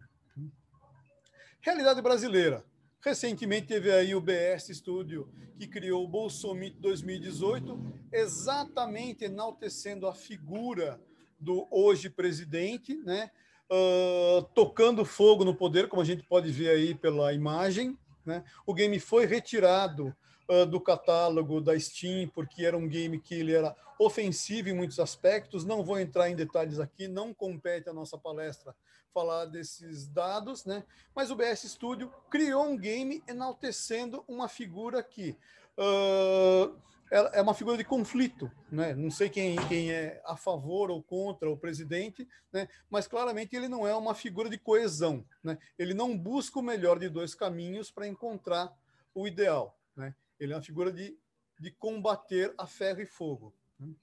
Realidade brasileira. Recentemente teve aí o BS Studio, que criou o Bolsomit 2018, exatamente enaltecendo a figura do hoje presidente, né? Uh, tocando fogo no poder, como a gente pode ver aí pela imagem. Né? O game foi retirado uh, do catálogo da Steam, porque era um game que ele era ofensivo em muitos aspectos. Não vou entrar em detalhes aqui, não compete a nossa palestra falar desses dados, né? Mas o BS Studio criou um game enaltecendo uma figura que uh, é uma figura de conflito, né? Não sei quem, quem é a favor ou contra o presidente, né? Mas claramente ele não é uma figura de coesão, né? Ele não busca o melhor de dois caminhos para encontrar o ideal, né? Ele é uma figura de, de combater a ferro e fogo. Né?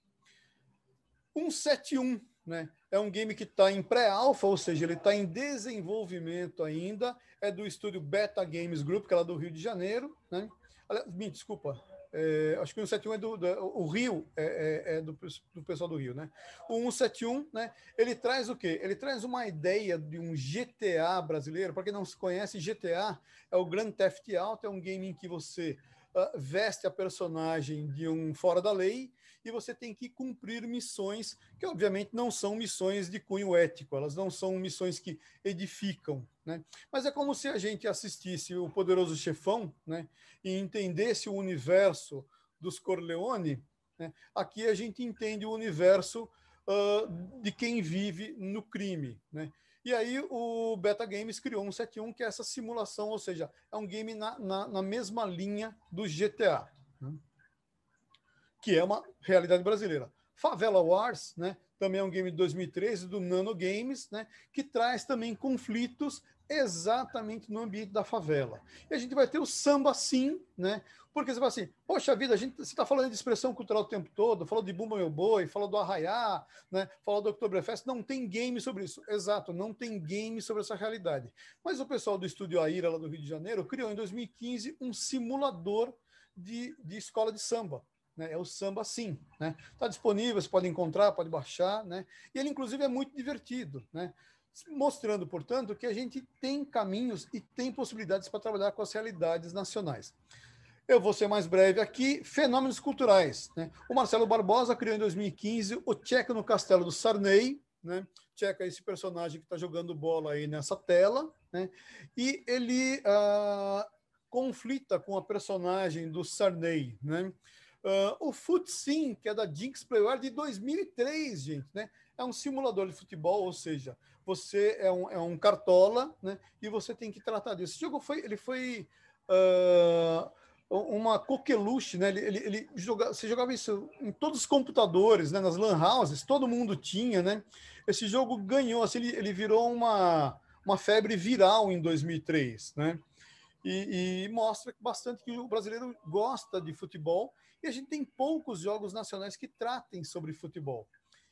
171 né? É um game que está em pré-alpha, ou seja, ele está em desenvolvimento ainda. É do estúdio Beta Games Group, que é lá do Rio de Janeiro. Né? Me desculpa, é, acho que o 171 é do, do o Rio, é, é, é do, do, pessoal do Rio, né? O 171, né? Ele traz o quê? Ele traz uma ideia de um GTA brasileiro. Para quem não se conhece, GTA é o Grand Theft Auto, é um game em que você uh, veste a personagem de um fora da lei e você tem que cumprir missões que, obviamente, não são missões de cunho ético, elas não são missões que edificam. Né? Mas é como se a gente assistisse o Poderoso Chefão né? e entendesse o universo dos Corleone. Né? Aqui a gente entende o universo uh, de quem vive no crime. Né? E aí o Beta Games criou um 71, que é essa simulação, ou seja, é um game na, na, na mesma linha do GTA. Né? Que é uma realidade brasileira. Favela Wars, né, também é um game de 2013 do Nano Games, né, que traz também conflitos exatamente no ambiente da favela. E a gente vai ter o samba sim, né? Porque você fala assim, poxa vida, a gente está falando de expressão cultural o tempo todo, falou de Bumba Meu Boi, falou do Arraiá, né? falou do Oktoberfest, não tem game sobre isso. Exato, não tem game sobre essa realidade. Mas o pessoal do Estúdio Aira, lá do Rio de Janeiro, criou em 2015 um simulador de, de escola de samba. Né? É o samba sim. Está né? Tá disponível, você pode encontrar, pode baixar. Né? E ele, inclusive, é muito divertido. Né? Mostrando, portanto, que a gente tem caminhos e tem possibilidades para trabalhar com as realidades nacionais. Eu vou ser mais breve aqui. Fenômenos culturais. Né? O Marcelo Barbosa criou em 2015 o Tcheca no Castelo do Sarney. Né? Tcheca é esse personagem que está jogando bola aí nessa tela. Né? E ele ah, conflita com a personagem do Sarney. Né? Uh, o FootSim, que é da Jinx Playware de 2003, gente, né? É um simulador de futebol, ou seja, você é um, é um cartola, né? E você tem que tratar disso. Esse jogo foi, ele foi uh, uma coqueluche, né? Ele, ele, ele joga, você jogava isso em todos os computadores, né? Nas lan houses, todo mundo tinha, né? Esse jogo ganhou, assim, ele, ele virou uma, uma febre viral em 2003, né? E, e, mostra bastante que o brasileiro gosta de futebol e a gente tem poucos jogos nacionais que tratem sobre futebol.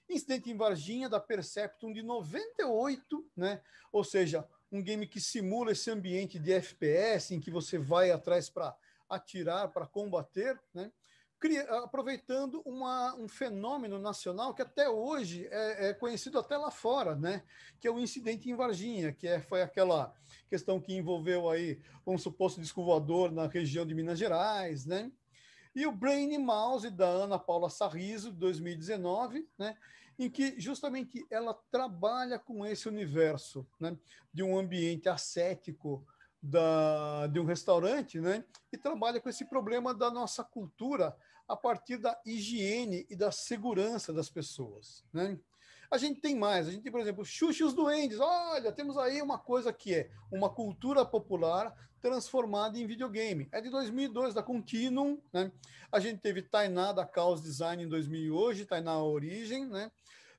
Incidente em Varginha, da Perceptum, de 98, né? Ou seja, um game que simula esse ambiente de FPS, em que você vai atrás para atirar, para combater, né? Cria, aproveitando uma, um fenômeno nacional que até hoje é, é, conhecido até lá fora, né? Que é o incidente em Varginha, que é, foi aquela questão que envolveu aí um suposto disco na região de Minas Gerais, né? E o Brain Mouse, da Ana Paula Sarriso, de 2019, né, em que justamente ela trabalha com esse universo né, de um ambiente ascético da, de um restaurante, né, e trabalha com esse problema da nossa cultura a partir da higiene e da segurança das pessoas. Né? A gente tem mais, a gente tem, por exemplo, Xuxa e os Duendes. Olha, temos aí uma coisa que é uma cultura popular transformada em videogame. É de 2002, da Continuum, né? A gente teve Tainá da Chaos Design em 2000 hoje, Tainá Origem, né?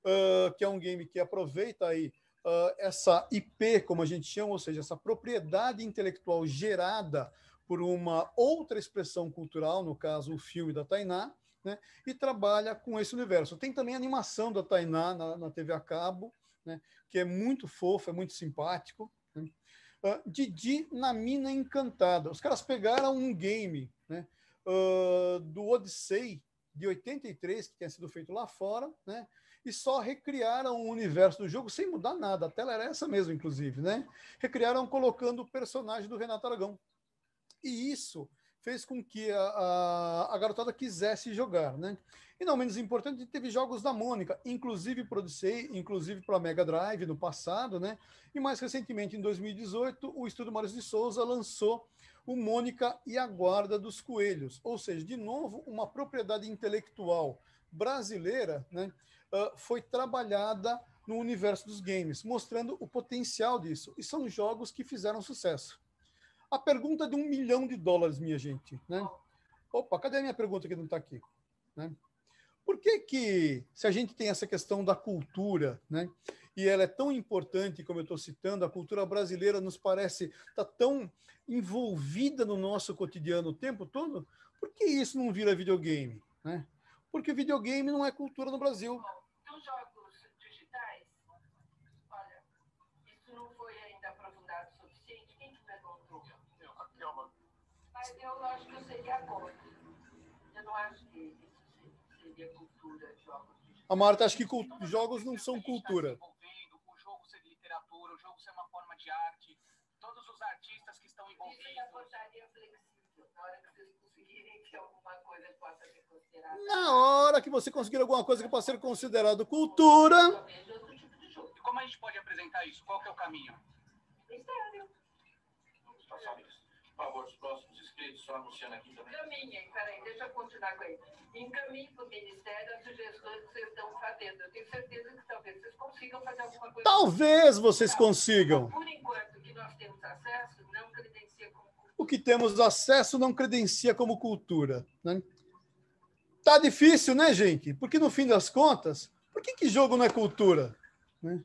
Uh, que é um game que aproveita aí uh, essa IP, como a gente chama, ou seja, essa propriedade intelectual gerada por uma outra expressão cultural, no caso o filme da Tainá, né? e trabalha com esse universo. Tem também a animação da Tainá na, na TV a cabo, né? que é muito fofo, é muito simpático. Uh, Didi na Mina Encantada. Os caras pegaram um game né? Uh, do Odyssey de 83, que tinha sido feito lá fora, né? e só recriaram o universo do jogo sem mudar nada. A tela era essa mesmo, inclusive. Né? Recriaram colocando o personagem do Renato Aragão. E isso fez com que a, a, a, garotada quisesse jogar, né? E não menos importante, teve jogos da Mônica, inclusive para Odyssey, inclusive para Mega Drive no passado, né? E mais recentemente, em 2018, o estúdio Mário de Souza lançou o Mônica e a Guarda dos Coelhos, ou seja, de novo, uma propriedade intelectual brasileira, né? Uh, foi trabalhada no universo dos games, mostrando o potencial disso. E são jogos que fizeram sucesso. A pergunta de um milhão de dólares, minha gente. Né? Opa, cadê a minha pergunta que não está aqui? Né? Por que, que, se a gente tem essa questão da cultura, né, e ela é tão importante, como eu estou citando, a cultura brasileira nos parece estar tá tão envolvida no nosso cotidiano o tempo todo, por que isso não vira videogame? Né? Porque videogame não é cultura no Brasil. Os jogos digitais Mas eu acho que eu seria contra. Eu não acho que isso seria cultura, jogos. A Marta acha que jogos não são cultura. O jogo ser literatura, o jogo ser uma forma de arte, todos os artistas que estão envolvidos. Isso é portaria flexível. Na hora que vocês conseguirem que alguma coisa possa ser considerada. Na hora que você conseguir alguma coisa que possa ser considerada cultura. E como a gente pode apresentar isso? Qual que é o caminho? Mistério. Vamos passar isso. Por favor, os próximos inscritos, só anunciando aqui também. Encaminhem, peraí, deixa eu continuar com ele. Encaminhem para o Ministério as sugestões que vocês estão fazendo. Eu tenho certeza que talvez vocês consigam fazer alguma coisa. Talvez vocês consigam. Por enquanto, o que nós temos acesso não credencia como cultura. O que temos acesso não credencia como cultura. Né? Tá difícil, né, gente? Porque no fim das contas, por que, que jogo não é cultura? Né?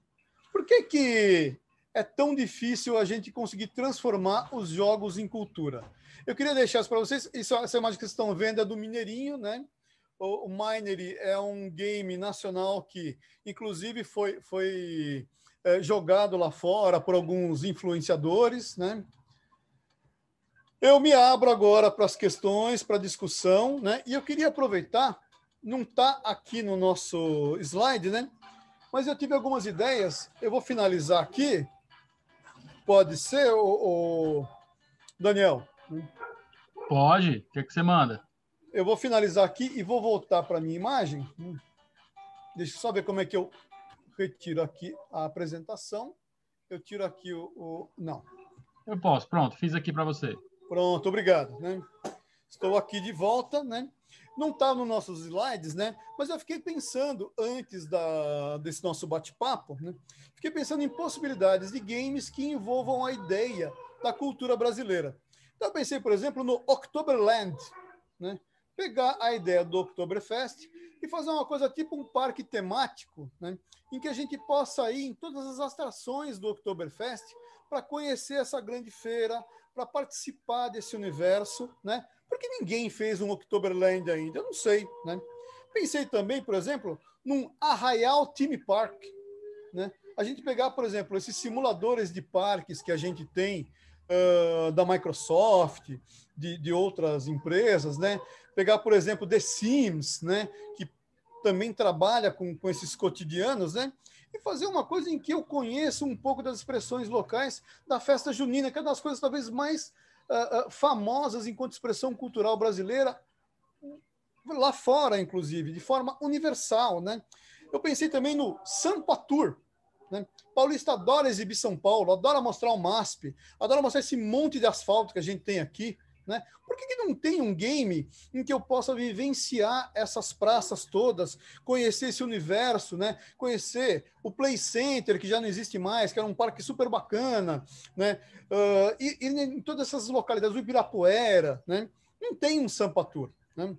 Por que, que é tão difícil a gente conseguir transformar os jogos em cultura. Eu queria deixar isso para vocês. Isso, essa imagem que vocês estão vendo é do Mineirinho, né? O, o Minery é um game nacional que, inclusive, foi, foi é, jogado lá fora por alguns influenciadores, né? Eu me abro agora para as questões, para a discussão, né? E eu queria aproveitar, não está aqui no nosso slide, né? Mas eu tive algumas ideias. Eu vou finalizar aqui Pode ser, o. Daniel? Pode. O que, é que você manda? Eu vou finalizar aqui e vou voltar para a minha imagem. Deixa eu só ver como é que eu retiro aqui a apresentação. Eu tiro aqui o. o... Não. Eu posso. Pronto, fiz aqui para você. Pronto, obrigado. Né? Estou aqui de volta, né? Não está nos nossos slides, né? Mas eu fiquei pensando antes da, desse nosso bate-papo, né? fiquei pensando em possibilidades de games que envolvam a ideia da cultura brasileira. Então, eu pensei, por exemplo, no Oktoberland, né? pegar a ideia do Oktoberfest e fazer uma coisa tipo um parque temático, né? em que a gente possa ir em todas as atrações do Oktoberfest para conhecer essa grande feira, para participar desse universo, né? Porque ninguém fez um Oktoberland ainda, eu não sei, né? Pensei também, por exemplo, num Arraial Theme Park, né? a gente pegar, por exemplo, esses simuladores de parques que a gente tem uh, da Microsoft, de, de outras empresas, né? Pegar, por exemplo, The Sims, né? Que também trabalha com, com esses cotidianos, né? E fazer uma coisa em que eu conheço um pouco das expressões locais da festa junina, que é uma das coisas talvez mais uh, uh, famosas enquanto expressão cultural brasileira, lá fora, inclusive, de forma universal, né? Eu pensei também no Sampatur, né? Paulista adora exibir São Paulo, adora mostrar o MASP, adora mostrar esse monte de asfalto que a gente tem aqui. Né? Por que, que não tem um game em que eu possa vivenciar essas praças todas, conhecer esse universo, né? conhecer o Play Center, que já não existe mais, que era um parque super bacana, né? Uh, e, e, em todas essas localidades, o Ibirapuera, né? não tem um Sampatur. Né?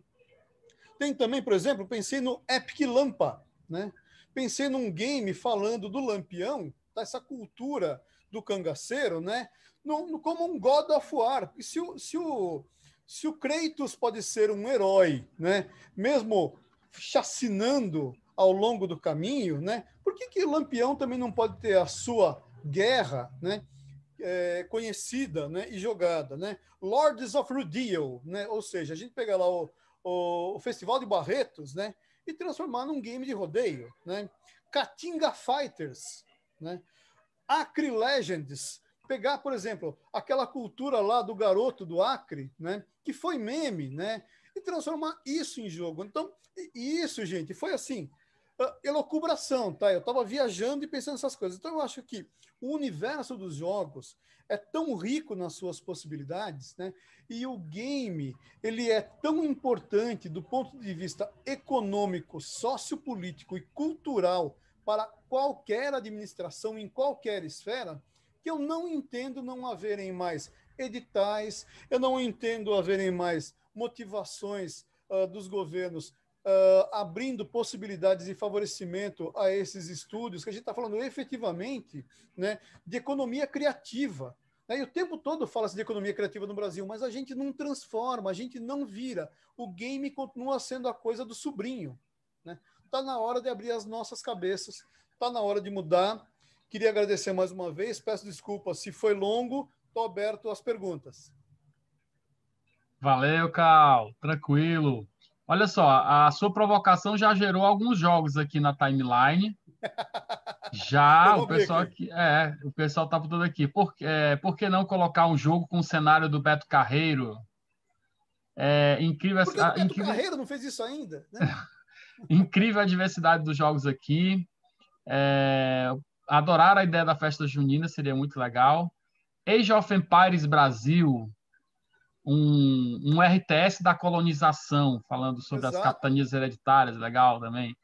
Tem também, por exemplo, pensei no Epic Lampa, né? Pensei num game falando do lampião, dessa cultura do cangaceiro, né? No, no, como um God of War. E se o, se, o, se o Kratos pode ser um herói, né? Mesmo chacinando ao longo do caminho, né? Por que, que o Lampião também não pode ter a sua guerra, né? É, conhecida né, e jogada, né? Lords of Rodeo, né? Ou seja, a gente pega lá o, o, o Festival de Barretos, né? E transformar num game de rodeio, né? Katinga Fighters, né? Acre Legends, pegar, por exemplo, aquela cultura lá do garoto do Acre, né? Que foi meme, né? E transformar isso em jogo. Então, isso, gente, foi assim, elocubração, tá? Eu estava viajando e pensando nessas coisas. Então, eu acho que o universo dos jogos é tão rico nas suas possibilidades, né? E o game, ele é tão importante do ponto de vista econômico, sociopolítico e cultural para qualquer administração em qualquer esfera, que eu não entendo não haverem mais editais, eu não entendo haverem mais motivações uh, dos governos uh, abrindo possibilidades de favorecimento a esses estúdios, que a gente está falando efetivamente né, de economia criativa. Né? E o tempo todo fala-se de economia criativa no Brasil, mas a gente não transforma, a gente não vira. O game continua sendo a coisa do sobrinho. Está né? Tá na hora de abrir as nossas cabeças, está na hora de mudar. Queria agradecer mais uma vez, peço desculpas se foi longo, estou aberto às perguntas. Valeu, Cal. Tranquilo. Olha só, a sua provocação já gerou alguns jogos aqui na timeline. Já, o pessoal aqui, é, o pessoal tá tudo aqui. Por, é, por que não colocar um jogo com o cenário do Beto Carreiro? É, incrível, Porque o Beto incrível, Carreiro não fez isso ainda, né? incrível a diversidade dos jogos aqui. É, adorar a ideia da festa junina, seria muito legal. Age of Empires Brasil, um, um RTS da colonização, falando sobre Exato. as capitanias hereditárias, legal também.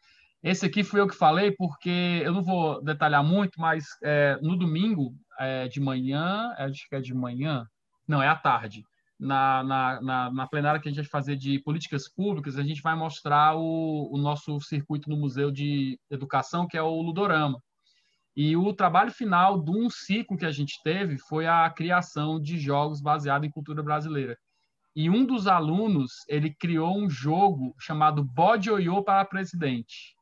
Esse aqui fui eu que falei, porque eu não vou detalhar muito, mas é, no domingo é, de manhã, acho que é de manhã, não, é à tarde, na, na, na, na plenária que a gente vai fazer de políticas públicas, a gente vai mostrar o, o nosso circuito no Museu de Educação, que é o Ludorama. E o trabalho final de um ciclo que a gente teve foi a criação de jogos baseados em cultura brasileira. E um dos alunos, ele criou um jogo chamado Bode Oiô para Presidente,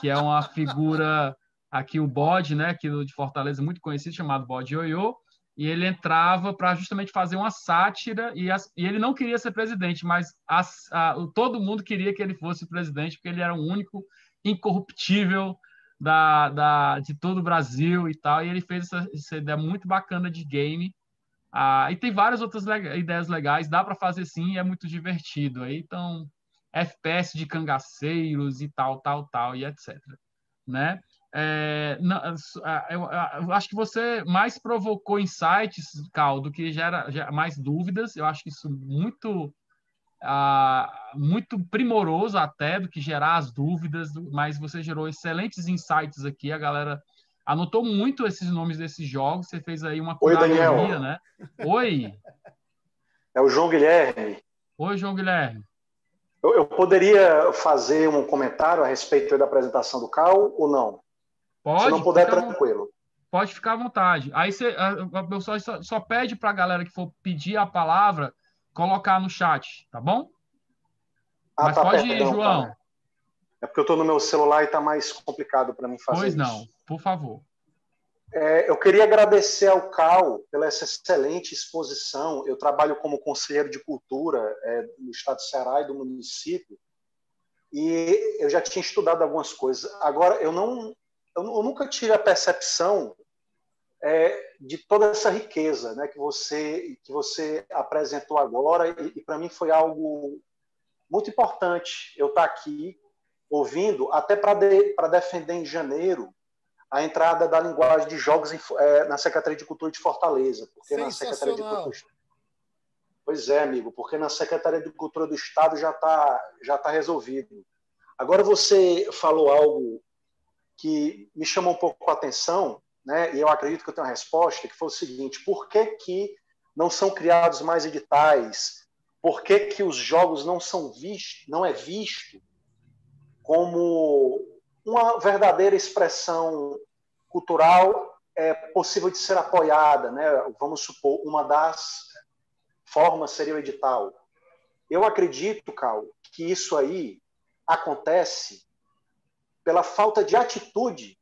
que é uma figura aqui o bode, né, aqui de Fortaleza muito conhecido chamado Bode Oiô, e ele entrava para justamente fazer uma sátira e, as, e, ele não queria ser presidente, mas as, a, todo mundo queria que ele fosse presidente porque ele era o único incorruptível da, da, de todo o Brasil e tal, e ele fez essa, essa ideia muito bacana de game. Ah, e tem várias outras leg ideias legais, dá para fazer sim, é muito divertido. Aí, então, FPS de cangaceiros e tal, tal, tal, e etc. Né? É, não, eu, eu, acho que você mais provocou insights, Cal, do que gera, gera mais dúvidas. Eu acho que isso muito Uh, muito primoroso até do que gerar as dúvidas, mas você gerou excelentes insights aqui. A galera anotou muito esses nomes desses jogos. Você fez aí uma Oi, Daniel. né? Oi. É o João Guilherme. Oi, João Guilherme. Eu, eu poderia fazer um comentário a respeito da apresentação do Cal ou não? Pode. Se não puder, tranquilo. Pode ficar à vontade. Aí você, a, só, só pede para a galera que for pedir a palavra colocar no chat, tá bom? Ah, Mas tá, pode ir, João. Tá. É porque eu estou no meu celular e está mais complicado para mim fazer Pois isso. não, por favor. É, eu queria agradecer ao Cal pela essa excelente exposição. Eu trabalho como conselheiro de cultura é, no estado de Ceará e do município e eu já tinha estudado algumas coisas. Agora, eu não, eu, eu nunca tive a percepção é, de toda essa riqueza né, que, você, que você apresentou agora, e, e para mim foi algo muito importante eu estar aqui ouvindo, até para de, defender em janeiro a entrada da linguagem de jogos em, é, na Secretaria de Cultura de Fortaleza. Porque na Secretaria de Cultura. Pois é, amigo, porque na Secretaria de Cultura do Estado já está já tá resolvido. Agora você falou algo que me chamou um pouco a atenção, né, e eu acredito que eu tenho uma resposta, que foi o seguinte: por que, que não são criados mais editais? Por que, que os jogos não são vistos, não é visto como uma verdadeira expressão cultural é possível de ser apoiada, né? Vamos supor, uma das formas seria o edital. Eu acredito, Cal, que isso aí acontece pela falta de atitude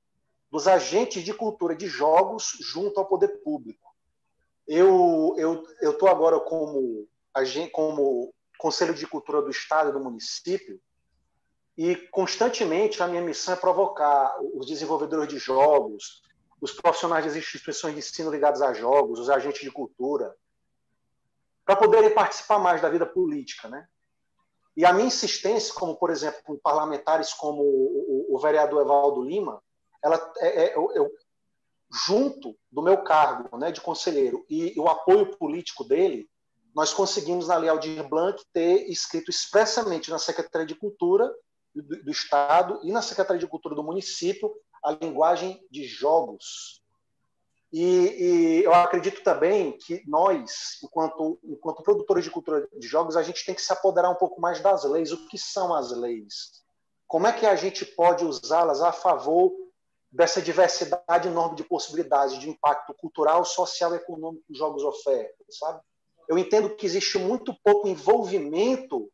dos agentes de cultura de jogos junto ao poder público. Eu eu eu tô agora como como Conselho de Cultura do Estado e do município e constantemente a minha missão é provocar os desenvolvedores de jogos, os profissionais das instituições de ensino ligados a jogos, os agentes de cultura, para poderem participar mais da vida política, né? E a minha insistência, como por exemplo com parlamentares como o vereador Evaldo Lima, ela é, é eu, eu, junto do meu cargo, né, de conselheiro e, e o apoio político dele, nós conseguimos na Lei Aldir Blanc ter escrito expressamente na Secretaria de Cultura do, do Estado e na Secretaria de Cultura do município a linguagem de jogos. E, e, eu acredito também que nós, enquanto, enquanto produtores de cultura de jogos, a gente tem que se apoderar um pouco mais das leis. O que são as leis? Como é que a gente pode usá-las a favor dessa diversidade enorme de possibilidades de impacto cultural, social e econômico que os jogos ofertam, sabe? Eu entendo que existe muito pouco envolvimento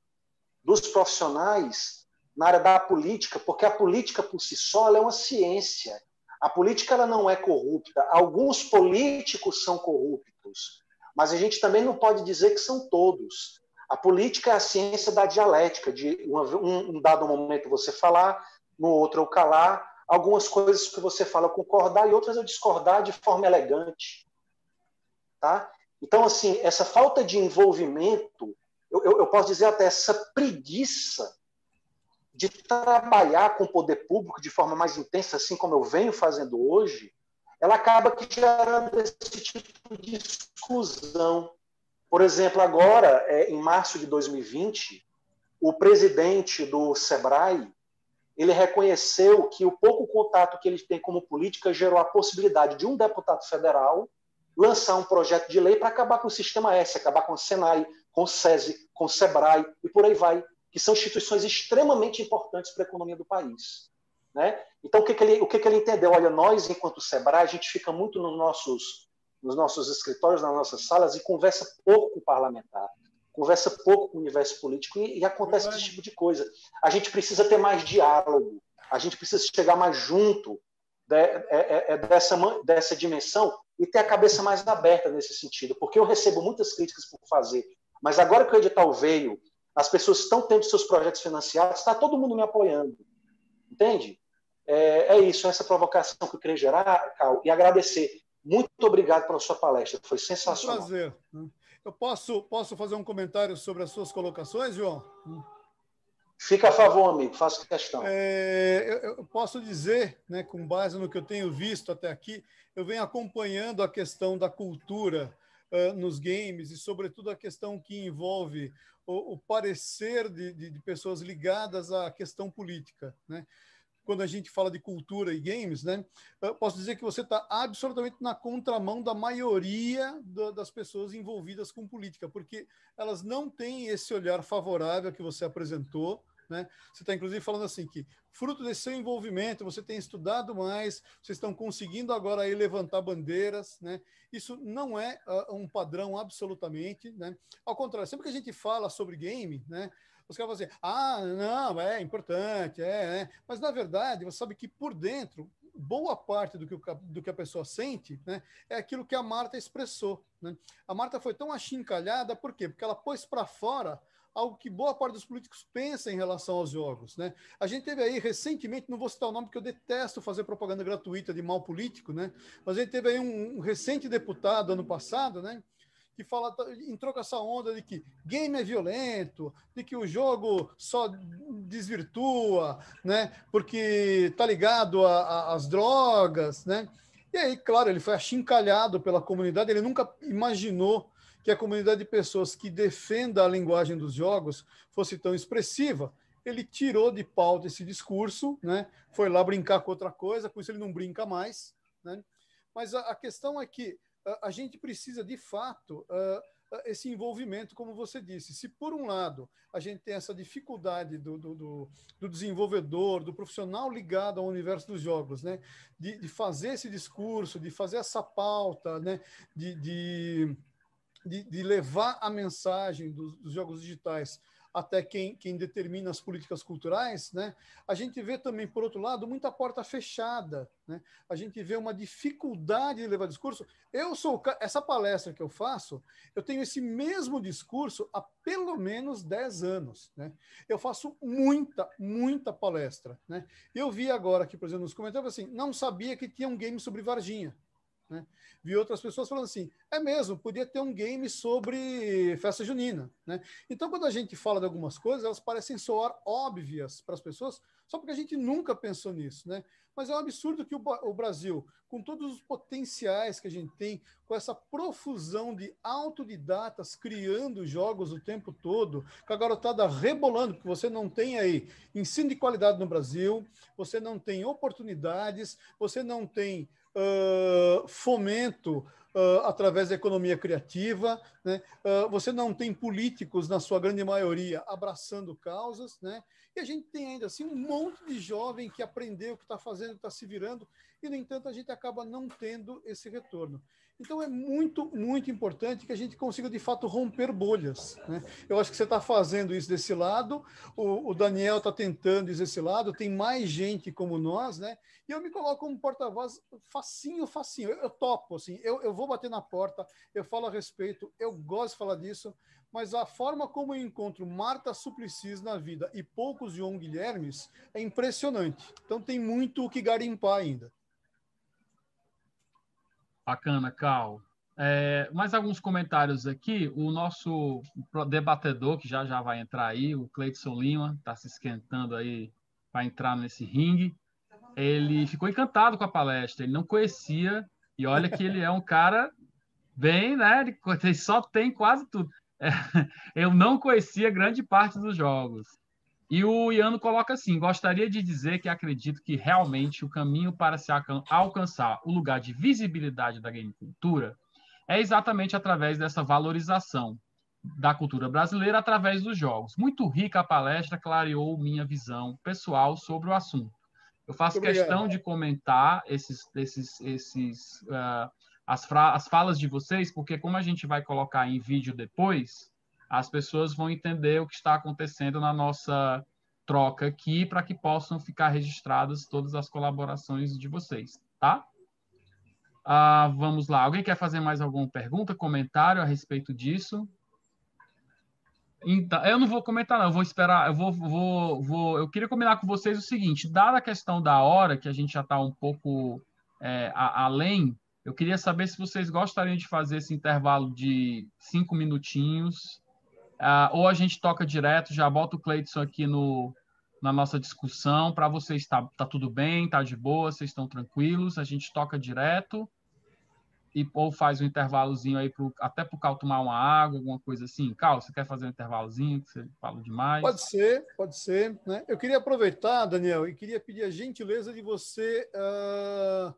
dos profissionais na área da política, porque a política por si só é uma ciência. A política ela não é corrupta. Alguns políticos são corruptos, mas a gente também não pode dizer que são todos. A política é a ciência da dialética, de um, um dado momento você falar, no outro eu calar, algumas coisas que você fala concordar e outras eu discordar de forma elegante. Tá? Então, assim, essa falta de envolvimento, eu, eu, eu posso dizer até essa preguiça de trabalhar com o poder público de forma mais intensa, assim como eu venho fazendo hoje, ela acaba gerando esse tipo de exclusão. Por exemplo, agora, é, em março de 2020, o presidente do SEBRAE ele reconheceu que o pouco contato que ele tem como política gerou a possibilidade de um deputado federal lançar um projeto de lei para acabar com o sistema S, acabar com o Senai, com o SESI, com o SEBRAE e por aí vai, que são instituições extremamente importantes para a economia do país. Né? Então, o que, que, ele, o que, que ele entendeu? Olha, nós, enquanto SEBRAE, a gente fica muito nos nossos, nos nossos escritórios, nas nossas salas e conversa pouco com o parlamentar, conversa pouco com o universo político e, e acontece esse tipo de coisa. A gente precisa ter mais diálogo, a gente precisa chegar mais junto de, é, é, é dessa, dessa dimensão e ter a cabeça mais aberta nesse sentido, porque eu recebo muitas críticas por fazer, mas agora que o edital veio, as pessoas estão tendo seus projetos financiados, está todo mundo me apoiando, entende? É, é isso, essa provocação que eu queria gerar, Cal, e agradecer. Muito obrigado pela sua palestra, foi sensacional. Um prazer. Eu posso, posso fazer um comentário sobre as suas colocações, João? Fica a favor, amigo, faço questão. É, eu, eu, posso dizer, né, com base no que eu tenho visto até aqui, eu venho acompanhando a questão da cultura uh, nos games e, sobretudo, a questão que envolve o, o parecer de, de, de, pessoas ligadas à questão política. Né? Quando a gente fala de cultura e games, né? Eu posso dizer que você está absolutamente na contramão da maioria do, das pessoas envolvidas com política, porque elas não têm esse olhar favorável que você apresentou. Né? Você está, inclusive, falando assim que, fruto desse seu envolvimento, você tem estudado mais, vocês estão conseguindo agora aí levantar bandeiras. Né? Isso não é uh, um padrão absolutamente. Né? Ao contrário, sempre que a gente fala sobre game, né, os caras vão dizer, ah, não, é importante, é, é. Mas, na verdade, você sabe que por dentro, boa parte do que, o, do que a pessoa sente né, é aquilo que a Marta expressou. Né? A Marta foi tão achincalhada, por quê? Porque ela pôs para fora algo que boa parte dos políticos pensa em relação aos jogos. Né? A gente teve aí recentemente, não vou citar o nome porque eu detesto fazer propaganda gratuita de mal político, né? mas a gente teve aí um, um recente deputado ano passado, né? Que fala, entrou com essa onda de que game é violento, de que o jogo só desvirtua, né? Porque tá ligado às drogas, né? E aí, claro, ele foi achincalhado pela comunidade, ele nunca imaginou que a comunidade de pessoas que defenda a linguagem dos jogos fosse tão expressiva. Ele tirou de pauta esse discurso, né? Foi lá brincar com outra coisa, com isso ele não brinca mais, né? Mas a, a questão é que a gente precisa, de fato, esse envolvimento, como você disse. Se, por um lado, a gente tem essa dificuldade do, do, do desenvolvedor, do profissional ligado ao universo dos jogos, né? de, de fazer esse discurso, de fazer essa pauta, né? de, de, de, de levar a mensagem dos, dos jogos digitais até quem, quem determina as políticas culturais, né? a gente vê também, por outro lado, muita porta fechada. Né? A gente vê uma dificuldade de levar discurso. Eu sou essa palestra que eu faço, eu tenho esse mesmo discurso há pelo menos 10 anos. Né? Eu faço muita, muita palestra. Né? Eu vi agora aqui, por exemplo, nos comentários assim, não sabia que tinha um game sobre Varginha. Né? Vi outras pessoas falando assim: é mesmo, podia ter um game sobre festa junina. Né? Então, quando a gente fala de algumas coisas, elas parecem soar óbvias para as pessoas, só porque a gente nunca pensou nisso. Né? Mas é um absurdo que o, Brasil, com todos os potenciais que a gente tem, com essa profusão de autodidatas criando jogos o tempo todo, com a garotada rebolando, porque você não tem aí ensino de qualidade no Brasil, você não tem oportunidades, você não tem uh, fomento uh, através da economia criativa, né? Uh, você não tem políticos, na sua grande maioria, abraçando causas, né? e a gente tem ainda assim um monte de jovem que aprendeu, que está fazendo, está se virando, e, no entanto, a gente acaba não tendo esse retorno. Então, é muito, muito importante que a gente consiga, de fato, romper bolhas. Né? Eu acho que você está fazendo isso desse lado, o, o Daniel está tentando isso desse lado, tem mais gente como nós, né? e eu me coloco como porta-voz facinho, facinho. Eu, eu topo, assim, eu, eu vou bater na porta, eu falo a respeito, eu gosto de falar disso, mas a forma como eu encontro Marta Suplicis na vida e poucos João Guilhermes é impressionante. Então tem muito o que garimpar ainda. Bacana, Cal. É, mais alguns comentários aqui. O nosso debatedor, que já já vai entrar aí, o Cleiton Lima, está se esquentando aí para entrar nesse ringue. Ele ficou encantado com a palestra, ele não conhecia, e olha que ele é um cara bem, né? Ele só tem quase tudo. É, eu não conhecia grande parte dos jogos. E o Iano coloca assim: gostaria de dizer que acredito que realmente o caminho para se alcançar o lugar de visibilidade da game cultura é exatamente através dessa valorização da cultura brasileira através dos jogos. Muito rica a palestra, clareou minha visão pessoal sobre o assunto. Eu faço questão de comentar esses, esses, esses, uh, as, as falas de vocês, porque como a gente vai colocar em vídeo depois, as pessoas vão entender o que está acontecendo na nossa troca aqui para que possam ficar registradas todas as colaborações de vocês, tá? Ah, vamos lá. Alguém quer fazer mais alguma pergunta, comentário a respeito disso? Então, eu não vou comentar, não. Eu vou esperar. Eu vou, vou, vou. Eu queria combinar com vocês o seguinte: dada a questão da hora, que a gente já está um pouco é, a, além, eu queria saber se vocês gostariam de fazer esse intervalo de cinco minutinhos Uh, ou a gente toca direto, já bota o Cleiton aqui no, na nossa discussão para vocês tá, tá tudo bem, tá de boa, vocês estão tranquilos, a gente toca direto e ou faz um intervalozinho aí pro, até para o Cal tomar uma água, alguma coisa assim. Cal, você quer fazer um intervalozinho que você fala demais? Pode ser, pode ser. Né? Eu queria aproveitar, Daniel, e queria pedir a gentileza de você uh,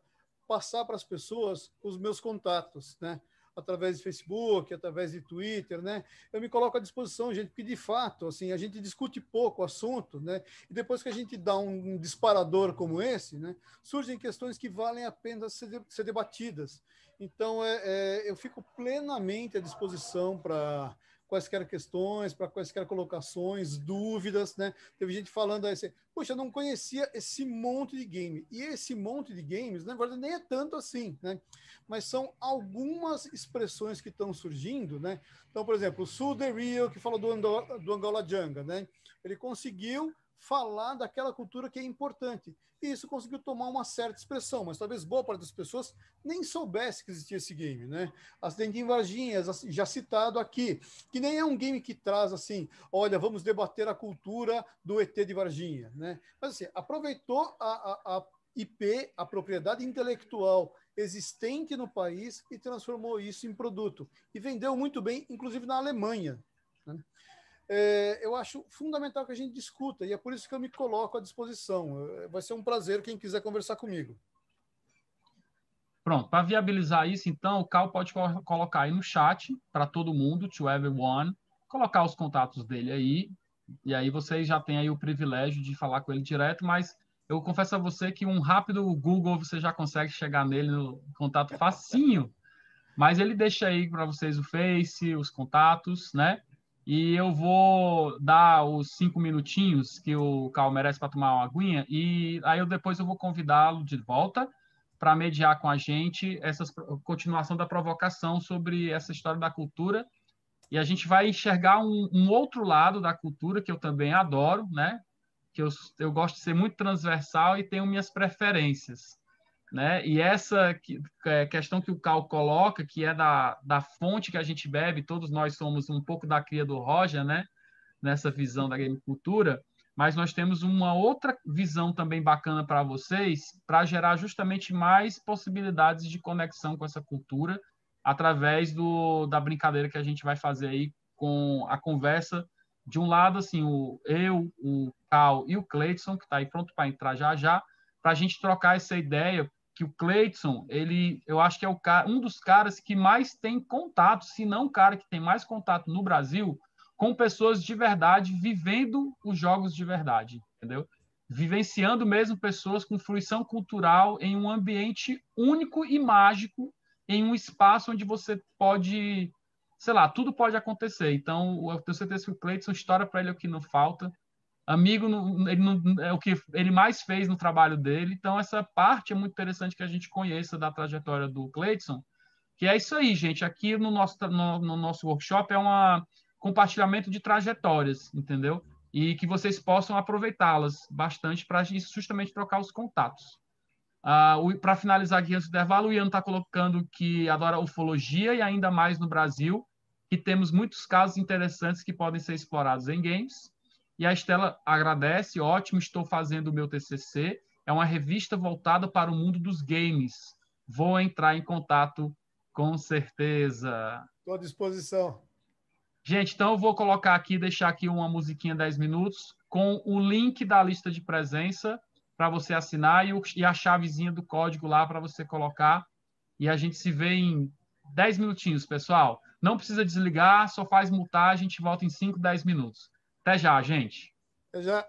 passar para as pessoas os meus contatos, né? Através de Facebook, através de Twitter, né? Eu me coloco à disposição, gente, porque de fato, assim, a gente discute pouco o assunto, né? E depois que a gente dá um disparador como esse, né? Surgem questões que valem a pena ser, ser debatidas. Então, é, é, eu fico plenamente à disposição para quaisquer questões, para quaisquer colocações, dúvidas, né? Teve gente falando assim, poxa, eu não conhecia esse monte de game. E esse monte de games, na verdade, nem é tanto assim, né? Mas são algumas expressões que estão surgindo, né? Então, por exemplo, o Sul The Rio, que falou do, Angola, do Angola Janga, né? Ele conseguiu falar daquela cultura que é importante. E isso conseguiu tomar uma certa expressão, mas talvez boa parte das pessoas nem soubesse que existia esse game, né? Acidente em Varginha, já citado aqui, que nem é um game que traz assim, olha, vamos debater a cultura do ET de Varginha, né? Mas assim, aproveitou a, a, a IP, a propriedade intelectual existente no país e transformou isso em produto. E vendeu muito bem, inclusive na Alemanha. Né? É, eu acho fundamental que a gente discuta, e é por isso que eu me coloco à disposição. É, vai ser um prazer quem quiser conversar comigo. Pronto, para viabilizar isso, então, o Cal pode colocar aí no chat para todo mundo, to everyone, colocar os contatos dele aí, e aí vocês já têm aí o privilégio de falar com ele direto, mas eu confesso a você que um rápido Google você já consegue chegar nele no contato facinho, mas ele deixa aí para vocês o Face, os contatos, né? E eu vou dar os cinco minutinhos que o Cal merece para tomar uma aguinha, e aí eu depois eu vou convidá-lo de volta para mediar com a gente essa continuação da provocação sobre essa história da cultura. E a gente vai enxergar um, um outro lado da cultura que eu também adoro, né? Que eu, eu gosto de ser muito transversal e tenho minhas preferências. Né? E essa é, questão que o Cal coloca, que é da, da fonte que a gente bebe, todos nós somos um pouco da cria do Roger, né? nessa visão da agricultura, mas nós temos uma outra visão também bacana para vocês, para gerar justamente mais possibilidades de conexão com essa cultura, através do, da brincadeira que a gente vai fazer aí com a conversa. De um lado, assim, o, eu, o Cal e o Cleiton, que está aí pronto para entrar já já, para a gente trocar essa ideia que o Cleiton, ele, eu acho que é o um dos caras que mais tem contato, se não o cara que tem mais contato no Brasil com pessoas de verdade, vivendo os jogos de verdade, entendeu? Vivenciando mesmo pessoas com fruição cultural em um ambiente único e mágico, em um espaço onde você pode, sei lá, tudo pode acontecer. Então, eu tenho certeza que o Cleiton, história para ele é o que não falta amigo ele é o que ele mais fez no trabalho dele. Então, essa parte é muito interessante que a gente conheça da trajetória do Cleiton, que é isso aí, gente. Aqui no nosso, no, no nosso workshop é uma, compartilhamento de trajetórias, entendeu? E que vocês possam aproveitá-las bastante para justamente trocar os contatos. Uh, para finalizar aqui antes do intervalo, o Ian está colocando que adora ufologia e ainda mais no Brasil, que temos muitos casos interessantes que podem ser explorados em games. E a Estela agradece, ótimo, estou fazendo o meu TCC. É uma revista voltada para o mundo dos games. Vou entrar em contato com certeza. Estou à disposição. Gente, então eu vou colocar aqui, deixar aqui uma musiquinha 10 minutos com o link da lista de presença para você assinar e, o, e, a chavezinha do código lá para você colocar. E a gente se vê em 10 minutinhos, pessoal. Não precisa desligar, só faz multar, a gente volta em 5, 10 minutos. Até já, gente. Até já.